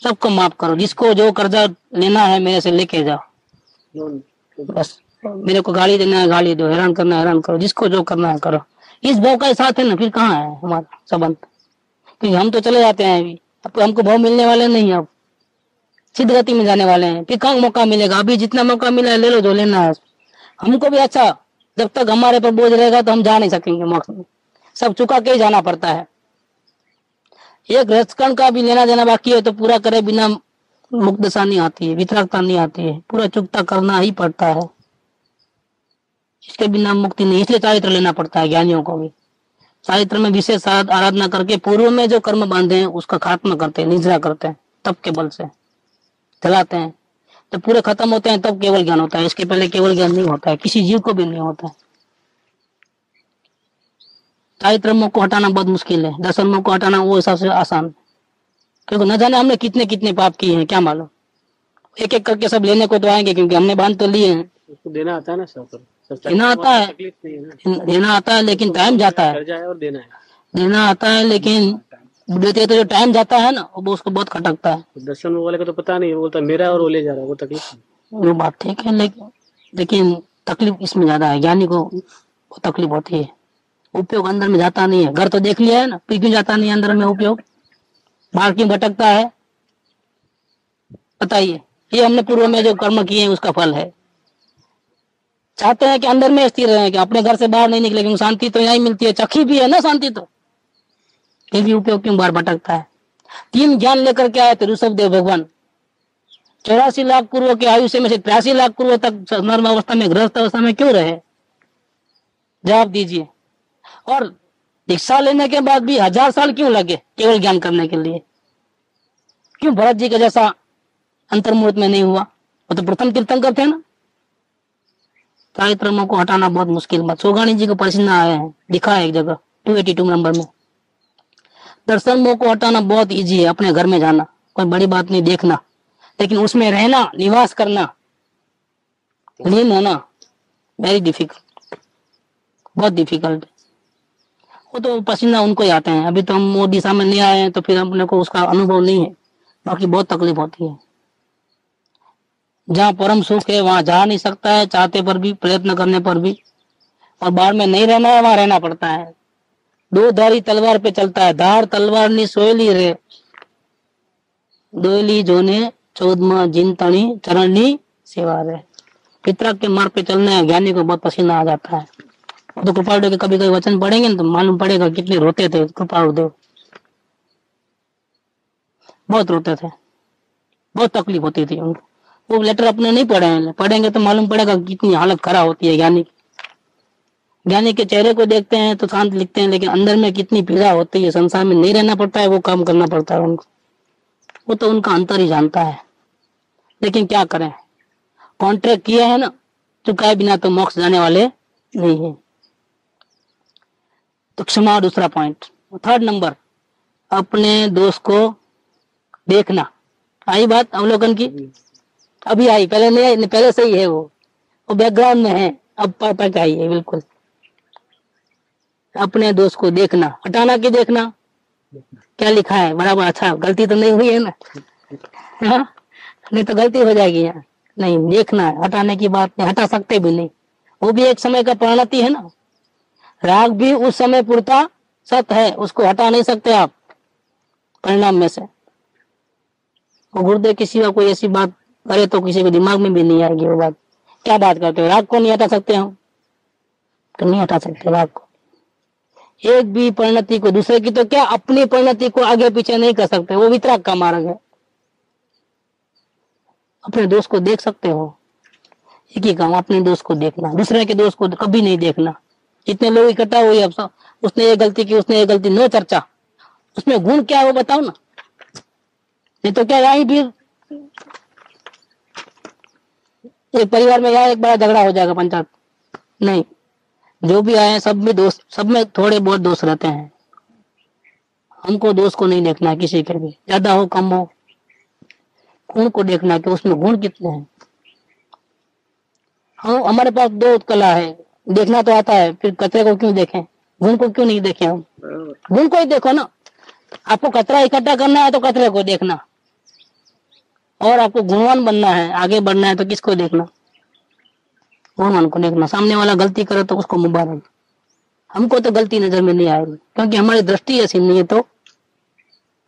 सबको माफ़ करो जिसको जो कर्जा लेना है मेरे से लेके जाओ। बस मेरे को गाली देना है, गाली दो, हैरान करना है, हैरान करो, जिसको जो करना है करो। इस भाव का साथ है ना, फिर कहाँ है हमारा संबंध? क्योंकि हम तो चले जाते हैं अभी। अब हमको भाव मिलने वाले नहीं अब। सिद्ध गति में जाने वाले हैं। फिर कहाँ मौका मिलेगा? अभी जितना मौका मिला है, ले लो जो लेना है। हमको भी अच्छा जब तक हमारे पर बोझ रहेगा तो हम जा नहीं सकेंगे मोक्ष में। सब चुका के ही जाना पड़ता है। एक रजकण का भी लेना देना बाकी है तो पूरा करे बिना मुक्त नहीं आती है वितरागता नहीं आती है। पूरा चुकता करना ही पड़ता है। इसके बिना मुक्ति नहीं, इसलिए चारित्र लेना पड़ता है ज्ञानियों को भी। चारित्र में विशेष आराधना करके पूर्व में जो कर्म बांधे हैं, उसका खात्मा करते हैं निजरा करते हैं तब के बल से। जलाते हैं। जब पूरे खत्म होते हैं, तब केवल ज्ञान होता है। इसके पहले केवल ज्ञान नहीं होता है, किसी जीव को भी नहीं होता है। चारित्र को हटाना बहुत मुश्किल है। दर्शन को हटाना वो हिसाब से आसान है। क्योंकि न जाने हमने कितने कितने पाप किए हैं क्या मालूम? एक एक करके सब लेने को तो आएँगे क्योंकि हमने बाँध तो लिए हैं। उसको देना आता है ना सब सब देना आता है। नहीं है देना आता है लेकिन टाइम जाता है। और देना है। देना आता है लेकिन देते तो जो टाइम जाता है ना वो उसको बहुत खटकता है। तो दर्शन वाले को तो पता नहीं बोलता मेरा और वो ले जा रहा है वो तकलीफ़ वो बात ठीक है लेकिन लेकिन तकलीफ़ इसमें ज़्यादा है ज्ञानी को तकलीफ़ होती है। उपयोग अंदर में जाता नहीं है। घर तो देख लिया है ना फिर क्यों जाता नहीं है अंदर में उपयोग? क्यों भटकता है। बताइए, ये हमने पूर्व में जो कर्म किए हैं, उसका फल है। चाहते हैं कि अंदर में स्थिर रहे, कि अपने घर से बाहर नहीं निकले, क्योंकि शांति तो यही मिलती है। चखी भी है ना शांति तो। फिर भी उपयोग क्यों बाहर भटकता है? तीन ज्ञान लेकर के आए थे ऋषभ देव भगवान। चौरासी लाख पूर्व के आयुष्य में से तिरासी लाख पूर्व तक नर्म अवस्था में गृहस्थ अवस्था में क्यों रहे? जवाब दीजिए। और दीक्षा लेने के बाद भी हज़ार साल क्यों लगे केवल ज्ञान करने के लिए? क्यों भरत जी का जैसा अंतर्मुहूर्त में नहीं हुआ? वो तो प्रथम तीर्थंकर थे ना। चारित्रमों को हटाना बहुत मुश्किल बात। सोगानी जी को पसीना आया है दिखा है एक जगह टू एटी टू नंबर में। दर्शन को हटाना बहुत इजी है, अपने घर में जाना, कोई बड़ी बात नहीं, देखना। लेकिन उसमें रहना, निवास करना लीन होना वेरी डिफ़िकल्ट बहुत डिफ़िकल्ट वो तो पसीना उनको ही आते हैं। अभी तो हम वो दिशा में नहीं आए हैं तो फिर हमने को उसका अनुभव नहीं है। बाकी बहुत तकलीफ़ होती है। जहाँ परम सुख है, वहाँ जा नहीं सकता है, चाहते पर भी, प्रयत्न करने पर भी। और बाढ़ में नहीं रहना है, वहाँ रहना पड़ता है। दो धारी तलवार पे चलता है। धार तलवार नहीं सोयली रे। दोयली जोने चौदमा जिनतणी चरणी, सेवा रे। पितरा के मार्ग पे चलने, ज्ञानी को बहुत पसीना आ जाता है। तो कृपालु के कभी कभी वचन पढ़ेंगे ना तो मालूम पड़ेगा कितने रोते थे कृपालु देव। बहुत रोते थे। बहुत तकलीफ़ होती थी उनको। वो लेटर अपने नहीं पढ़े हैं। पढ़ेंगे तो मालूम पड़ेगा कितनी हालत खराब होती है ज्ञानी ज्ञानी के चेहरे को देखते हैं तो शांत लिखते हैं, लेकिन अंदर में कितनी पीड़ा होती है, संसार में नहीं रहना पड़ता है, वो काम करना पड़ता है उनको। वो तो उनका अंतर ही जानता है। लेकिन क्या करें? कॉन्ट्रैक्ट किया है ना चुकाए बिना तो मोक्ष जाने वाले नहीं है। तो क्षमा दूसरा पॉइंट थर्ड नंबर अपने दोस्त को देखना। आई बात अवलोकन की? अभी आई पहले नहीं पहले से ही है वो। वो बैकग्राउंड में है अब परफेक्ट आई है बिल्कुल। अपने दोस्त को देखना हटाना की देखना? क्या लिखा है? बराबर अच्छा गलती तो नहीं हुई है ना? हाँ? नहीं तो गलती हो जाएगी यहाँ नहीं देखना है हटाने की बात नहीं हटा सकते भी नहीं। वो भी एक समय का परिणति है ना? राग भी उस समय पूर्ता सत्य है, उसको हटा नहीं सकते आप, परिणाम में से। वो गुरुदेव के सिवा कोई ऐसी बात करे तो किसी के दिमाग में भी नहीं आएगी वो बात। क्या बात करते हो? राग को नहीं हटा सकते हम। तो नहीं हटा सकते राग को। एक भी परिणति को, दूसरे की तो क्या अपनी परिणति को आगे पीछे नहीं कर सकते? वो वितराग का मार्ग है। अपने दोस्त को देख सकते हो। एक ही काम, अपने दोस्त को देखना। दूसरे के दोस्त को कभी नहीं देखना। जितने लोग इकट्ठा हुए अब उसने ये गलती की, उसने ये गलती, नो चर्चा। उसमें गुण क्या है वो बताओ ना। नहीं तो क्या यहाँ फिर एक परिवार में यहाँ एक बड़ा झगड़ा हो जाएगा पंचायत। नहीं, जो भी आए सब में दोस्त, सब में थोड़े बहुत दोस्त रहते हैं। हमको दोस्त को नहीं देखना है किसी के भी। ज़्यादा हो, कम हो। गुण को देखना कि उसमें गुण कितने हैं। हम, हमारे पास दो कला है। देखना तो आता है फिर कचरे को क्यों देखें? गुण को क्यों नहीं देखें हम? गुण को ही देखो ना। आपको कचरा इकट्ठा करना है तो कचरे को देखना। और आपको गुणवान बनना है आगे बढ़ना है तो किसको देखना? गुणवान को देखना। सामने वाला गलती करे तो उसको मुबारक। हमको तो गलती नज़र में नहीं आएगी क्योंकि हमारी दृष्टि ऐसी नहीं है तो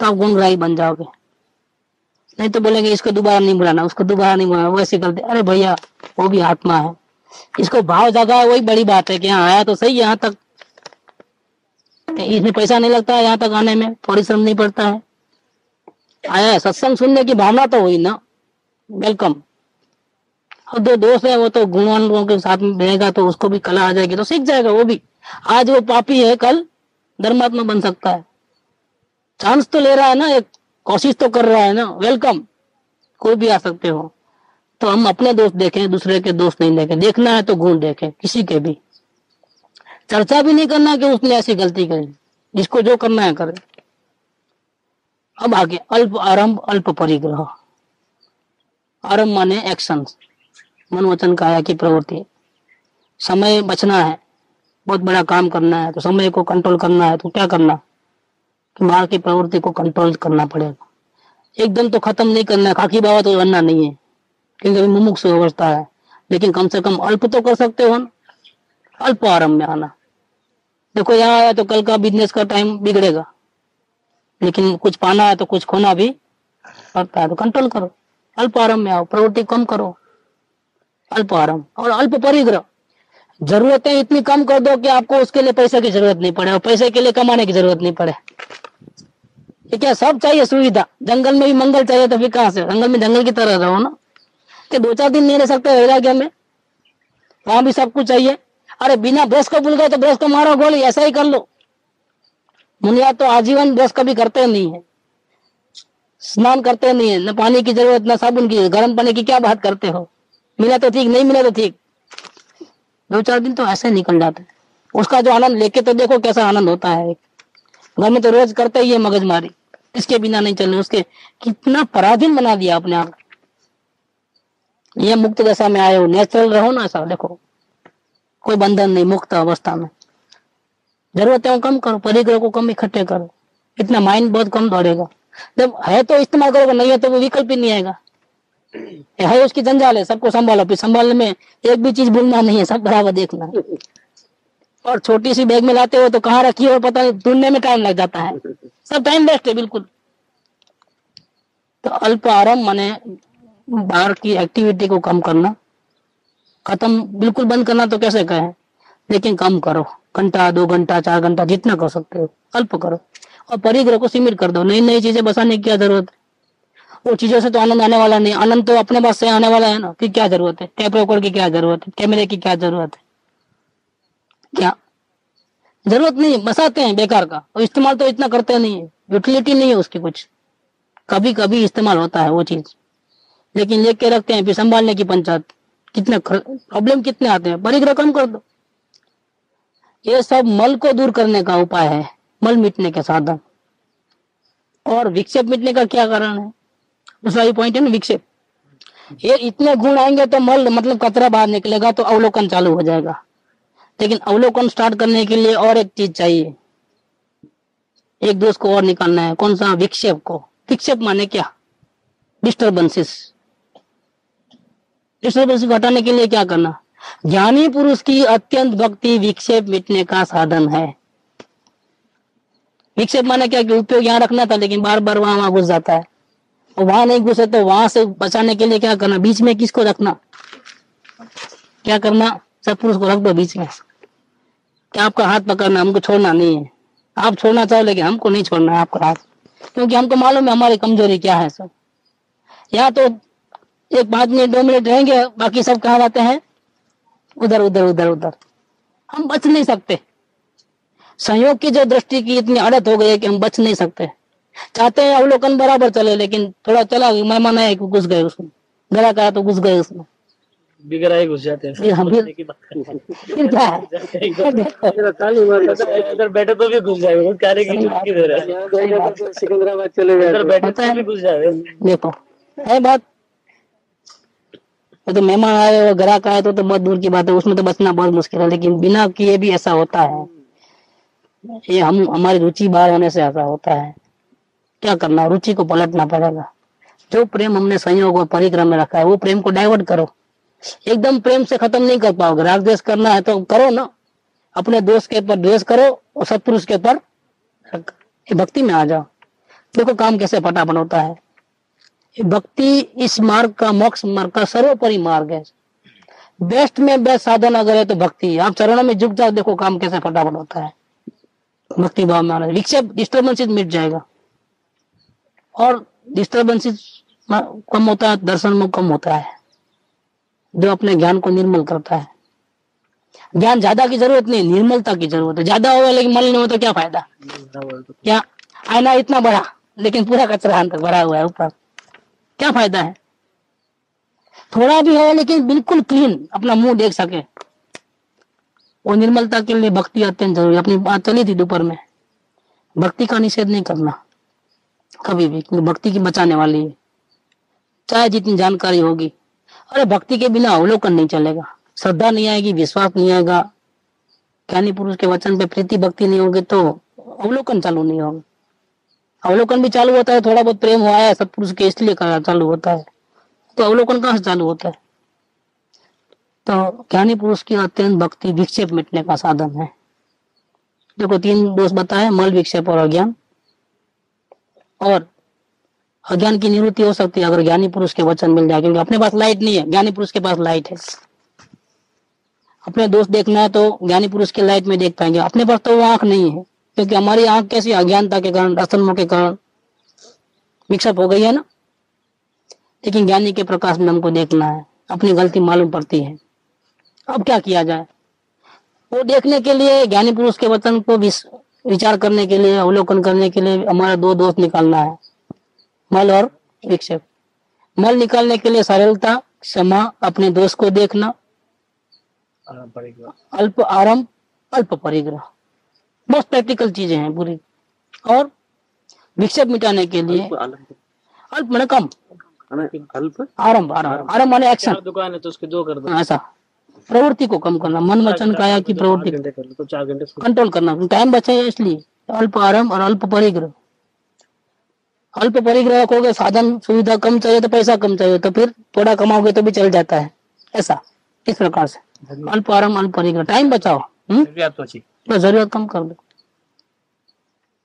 तो आप गुणग्राही बन जाओगे। नहीं तो बोलेंगे इसको दोबारा नहीं बुलाना उसको दोबारा नहीं बुलाना वैसे गलती। अरे भैया वो भी आत्मा है। इसको भाव जागा है, वही बड़ी बात है कि यहाँ आया तो सही यहाँ तक। इसमें पैसा नहीं लगता है, यहाँ तक आने में, परिश्रम नहीं पड़ता है। आया सत्संग सुनने की भावना तो हुई ना। वेलकम और दो दोस्त है, वो तो गुणवान लोगों के साथ में रहेगा तो उसको भी कला आ जाएगी तो सीख जाएगा वो भी। आज वो पापी है, कल धर्मात्मा बन सकता है। चांस तो ले रहा है ना, एक कोशिश तो कर रहा है ना। वेलकम कोई भी आ सकते हो। तो हम अपने दोस्त देखें, दूसरे के दोस्त नहीं देखें। देखना है तो गुण देखें, किसी के भी। चर्चा भी नहीं करना कि उसने ऐसी गलती करी। जिसको जो करना है करे। अब आगे, अल्प आरंभ, अल्प परिग्रह। आरंभ माने एक्शन मन वचन काया की प्रवृत्ति। समय बचना है। बहुत बड़ा काम करना है तो समय को कंट्रोल करना है तो क्या करना? कि मार की प्रवृत्ति को कंट्रोल करना पड़ेगा। एकदम तो खत्म नहीं करना है। खाकी बाबा तो बनना नहीं है। क्योंकि मुमुक्ष अवस्था है। लेकिन कम से कम अल्प तो कर सकते हो ना अल्प आरंभ में आना। देखो यहाँ आया तो कल का बिज़नेस का टाइम बिगड़ेगा। लेकिन कुछ पाना है तो कुछ खोना भी पड़ता है। तो कंट्रोल करो। अल्प आरंभ में आओ। प्रवृत्ति कम करो। अल्प आरंभ। और अल्प परिग्रह। जरूरतें इतनी कम कर दो कि आपको उसके लिए पैसे की ज़रूरत नहीं पड़े। और पैसे के लिए कमाने की ज़रूरत नहीं पड़े। क्या सब चाहिए सुविधा? जंगल में भी मंगल चाहिए तो फिर कहाँ से? जंगल में जंगल की तरह रहो ना। कि दो चार दिन नहीं रह सकते वैराग्य में। वहाँ भी सब कुछ चाहिए। अरे बिना ब्रश को भूल गए तो ब्रश को मारो गोली ऐसा ही कर लो। मुनिया तो आजीवन ब्रश कभी करते नहीं है। स्नान करते नहीं है, न पानी की ज़रूरत, न साबुन की। गर्म पानी की क्या बात करते हो? मिला तो ठीक, नहीं मिला तो ठीक। दो चार दिन तो ऐसे निकल जाते उसका जो आनंद लेके तो देखो कैसा आनंद होता है। घर में तो रोज करते ही है मगजमारी। इसके बिना नहीं चलने, उसके कितना पराधीन बना दिया अपने आप। ये मुक्त दशा में आए हो नेचुरल रहो ना ऐसा, देखो। कोई बंधन नहीं, मुक्त अवस्था में। जरूरतें कम करो, परिग्रह को कम इकट्ठे करो। इतना माइंड बहुत कम दौड़ेगा। जब है तो इस्तेमाल करोगे, नहीं है तो वो विकल्प ही नहीं आएगा। है उसकी जंजाल है, सबको संभालो। फिर संभालने में एक भी चीज़ भूलना नहीं है, सब बराबर देखना और छोटी सी बैग में लाते हो तो कहाँ रखी हो पता नहीं, ढूँढने में टाइम लग जाता है। सब टाइम वेस्ट है, बिल्कुल। तो अल्प आरंभ माने बाहर की एक्टिविटी को कम करना। खत्म, बिल्कुल बंद करना तो कैसे कहें? लेकिन कम करो। घंटा, दो घंटा, चार घंटा, जितना कर सकते हो। अल्प करो। और परिग्रह को सीमित कर दो। नई नई चीज़ें बसाने की क्या ज़रूरत है? वो चीज़ों से तो आनंद आने वाला नहीं। आनंद तो अपने पास से आने वाला है ना, कि क्या ज़रूरत है? टेप रिकॉर्ड की क्या ज़रूरत है? कैमरे की क्या ज़रूरत है? क्या? ज़रूरत नहीं। बसाते हैं बेकार का। और इस्तेमाल तो इतना करते नहीं है। यूटिलिटी नहीं है उसकी कुछ। कभी कभी इस्तेमाल होता है वो चीज़। लेकिन लेके रखते हैं, फिर संभालने की पंचायत। कितने प्रॉब्लम कितने आते हैं? परिग्रह कम कर दो। ये सब मल को दूर करने का उपाय है, मल मिटने के साधन। और विक्षेप मिटने का क्या कारण है? दूसरा ये पॉइंट है ना, विक्षेप। ये इतने गुण आएँगे तो मल मतलब कचरा बाहर निकलेगा तो अवलोकन चालू हो जाएगा। लेकिन अवलोकन स्टार्ट करने के लिए और एक चीज़ चाहिए। एक दोस्त को और निकालना है। कौन सा? विक्षेप को। विक्षेप माने क्या? डिस्टर्बेंसेस डिस्टर्बेंस हटाने के लिए क्या करना? ज्ञानी पुरुष की अत्यंत भक्ति विक्षेप मिटने का साधन है। विक्षेप माने क्या? कि उपयोग यहाँ रखना था, लेकिन बार बार वहाँ वहाँ घुस जाता है। और वहाँ नहीं घुसे तो वहाँ से बचाने के लिए क्या करना? बीच में किसको रखना? क्या करना? सब पुरुष को रख दो बीच में। क्या आपका हाथ पकड़ना, हमको छोड़ना नहीं है। आप छोड़ना चाहो, लेकिन हमको नहीं छोड़ना है आपका हाथ। क्योंकि हमको मालूम है हमारी कमज़ोरी क्या है सर यहाँ तो एक पाँच मिनट दो मिनट रहेंगे बाकी सब कहा जाते हैं? उधर उधर उधर उधर। हम बच नहीं सकते। संयोग की जो दृष्टि की इतनी आदत हो गई है कि हम बच नहीं सकते। चाहते हैं अवलोकन बराबर चले लेकिन थोड़ा चला मेहमान आए घुस गए उसमें। गला कहा तो घुस गए उसमें। बिगड़ आए घुस जाते हैं। फिर हम क्या है? इधर बैठे तो भी जाएगा रे की चुटकी दे रहा है। सिकंदराबाद चले इधर बैठे तो भी घुस देखो है बात। वो तो मेहमान आए और ग्राहक आए तो, तो बहुत दूर की बात है उसमें तो बचना बहुत मुश्किल है लेकिन बिना किए भी ऐसा होता है। ये हम हमारी रुचि बाहर होने से ऐसा होता है। क्या करना रुचि को पलटना पड़ेगा। जो प्रेम हमने संयोग और परिक्रम में रखा है वो प्रेम को डाइवर्ट करो। एकदम प्रेम से खत्म नहीं कर पाओगे। राग द्वेष करना है तो करो ना। अपने दोस्त के ऊपर द्वेष करो और सत्पुरुष के ऊपर भक्ति में आ जाओ। देखो काम कैसे फटाफट होता है। भक्ति इस मार्ग का मोक्ष मार्ग का सर्वोपरि मार्ग है। बेस्ट में बेस्ट साधन अगर है तो भक्ति। आप चरणों में झुक जाओ देखो काम कैसे फटाफट होता है। भक्ति भाव में आना विक्षेप डिस्टर्बेंसेस मिट जाएगा। और डिस्टर्बेंसेस कम होता है दर्शन में कम होता है। जो अपने ज्ञान को निर्मल करता है। ज्ञान ज़्यादा की ज़रूरत नहीं निर्मलता की ज़रूरत है। ज़्यादा होगा लेकिन मल नहीं हो तो क्या फ़ायदा? क्या? आईना इतना बड़ा लेकिन पूरा कचरा अंदर भरा हुआ है ऊपर। क्या फ़ायदा है? थोड़ा भी हो, लेकिन बिल्कुल क्लीन अपना मुँह देख सके। वो निर्मलता के लिए भक्ति अत्यंत ज़रूरी अपनी बात चली थी दोपहर में। भक्ति का निषेध नहीं करना। कभी भी, क्योंकि भक्ति की बचाने वाली है। चाहे जितनी जानकारी होगी। अरे, भक्ति के बिना अवलोकन नहीं चलेगा। श्रद्धा नहीं आएगी, विश्वास नहीं आएगा। ज्ञानी पुरुष के वचन पे प्रीति भक्ति नहीं होगी तो अवलोकन चालू नहीं होगा। अवलोकन भी चालू होता है, थोड़ा बहुत प्रेम हुआ है, सत्पुरुष के इसलिए चालू होता है। तो अवलोकन कहाँ से चालू होता है? तो ज्ञानी पुरुष की अत्यंत भक्ति, विक्षेप मिटने का साधन है। देखो, तीन दोष बताए, मल विक्षेप और अज्ञान। और अज्ञान की निवृत्ति हो सकती है, अगर ज्ञानी पुरुष के वचन मिल जाए, क्योंकि अपने पास लाइट नहीं है, ज्ञानी पुरुष के पास लाइट है। अपने दोस्त देखना है तो ज्ञानी पुरुष के लाइट में देख पाएँगे, अपने पास तो वो आँख नहीं है। क्योंकि हमारी आँख कैसी अज्ञानता के कारण असलमों के कारण मिक्सअप हो गई है ना? लेकिन ज्ञानी के प्रकाश में हमको देखना है अपनी गलती मालूम पड़ती है। अब क्या किया जाए? वो देखने के लिए ज्ञानी पुरुष के वचन को विचार करने के लिए अवलोकन करने के लिए हमारा दो दोस्त निकालना है। मल और विक्षेप। मल निकालने के लिए सरलता क्षमा अपने दोस्त को देखना। अल्प आरंभ अल्प परिग्रह। बहुत प्रैक्टिकल चीज़ें हैं पूरी और विक्षेप मिटाने के लिए अल्प मैंने कम। अल्प? आरंभ आरंभ। आरंभ। माने एक्शन दुकान है तो उसके दो कर दो। ऐसा। प्रवृत्ति को कम करना मन वचन काया की प्रवृत्ति। घंटे कर लो तो कंट्रोल करना। टाइम बचे इसलिए। अल्प आरंभ और अल्प परिग्रह। अल्प परिग्रह को साधन सुविधा कम चाहिए तो पैसा कम चाहिए तो फिर थोड़ा कमाओगे तो भी चल जाता है। ऐसा। इस प्रकार से। अल्प आरंभ अल्प परिग्रह। टाइम बचाओ। तो ज़रूरत कम कर दो।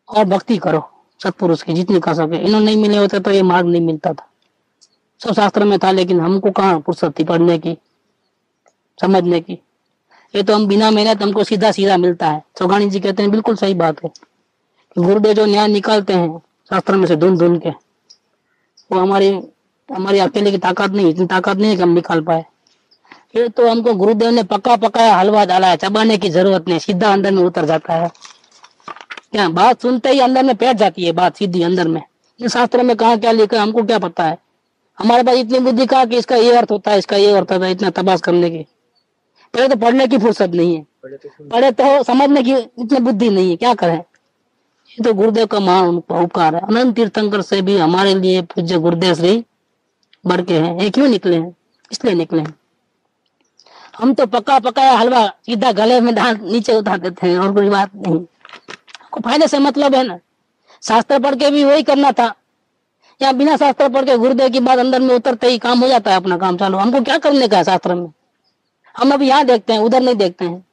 और भक्ति करो, सत्पुरुष की, जितनी कर सके। इन्होंने नहीं मिले होते तो ये मार्ग नहीं मिलता था। सब शास्त्र में था, लेकिन हमको कहाँ फुर्सत थी पढ़ने की, समझने की? ये तो हम बिना मेहनत हमको सीधा सीधा मिलता है। चौगानी जी कहते हैं, बिल्कुल सही बात है गुरुदेव जो न्याय निकालते हैं, शास्त्र में से धुन धुन के, वो हमारी हमारी अकेले की ताकत नहीं, इतनी ताकत नहीं है कि हम निकाल पाए। ये तो हमको गुरुदेव ने पका पकाया हलवा डाला है चबाने की ज़रूरत नहीं सीधा अंदर में उतर जाता है। क्या बात सुनते ही अंदर में बैठ जाती है बात सीधी अंदर में। ये शास्त्र में कहा क्या लिखा हमको क्या पता है? हमारे पास इतनी बुद्धि कहा कि इसका ये अर्थ होता है इसका ये अर्थ होता है इतना तबास करने की। पहले तो पढ़ने की फुर्सत नहीं है। पढ़े तो पढ़े तो समझने की इतनी बुद्धि नहीं है क्या करें? ये तो गुरुदेव का महान उपकार है। अनंत तीर्थंकर से भी हमारे लिए पूज्य गुरुदेव श्री बढ़ के हैं ये क्यों निकले हैं? इसलिए निकले हैं। हम तो पक्का पकाया हलवा सीधा गले में डाल नीचे उतार देते हैं, और कोई बात नहीं। को फ़ायदे से मतलब है ना। शास्त्र पढ़ के भी वही करना था। या बिना शास्त्र पढ़ के गुरुदेव की बात अंदर में उतरते ही काम हो जाता है अपना काम चालू। हमको क्या करने का है शास्त्र में? हम अभी यहाँ देखते हैं, उधर नहीं देखते हैं।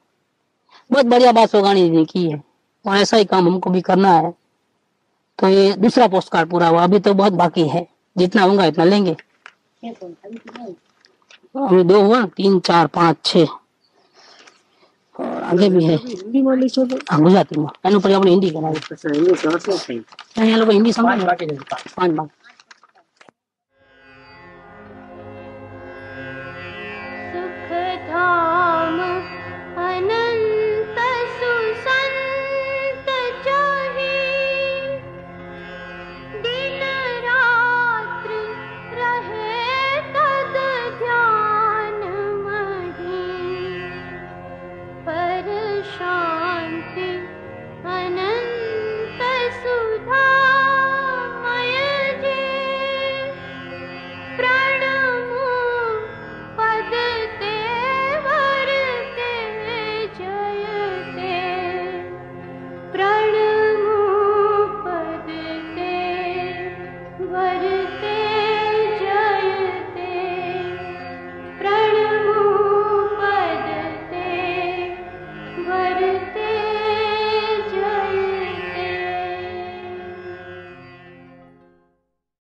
बहुत बढ़िया बात सोगानी जी ने की है, और ऐसा ही काम हमको भी करना है। तो ये दूसरा पोस्ट कार्ड पूरा हुआ, अभी तो बहुत बाकी है। जितना होगा इतना लेंगे। अभी दो हुआ तीन चार पाँच छः। और आगे भी है। हिंदी मान लीजिए तो। हाँ गुजराती में। एनु पर अपने हिंदी करा नहीं लोग हिंदी समझ पाँच बार। सुख धाम अनंत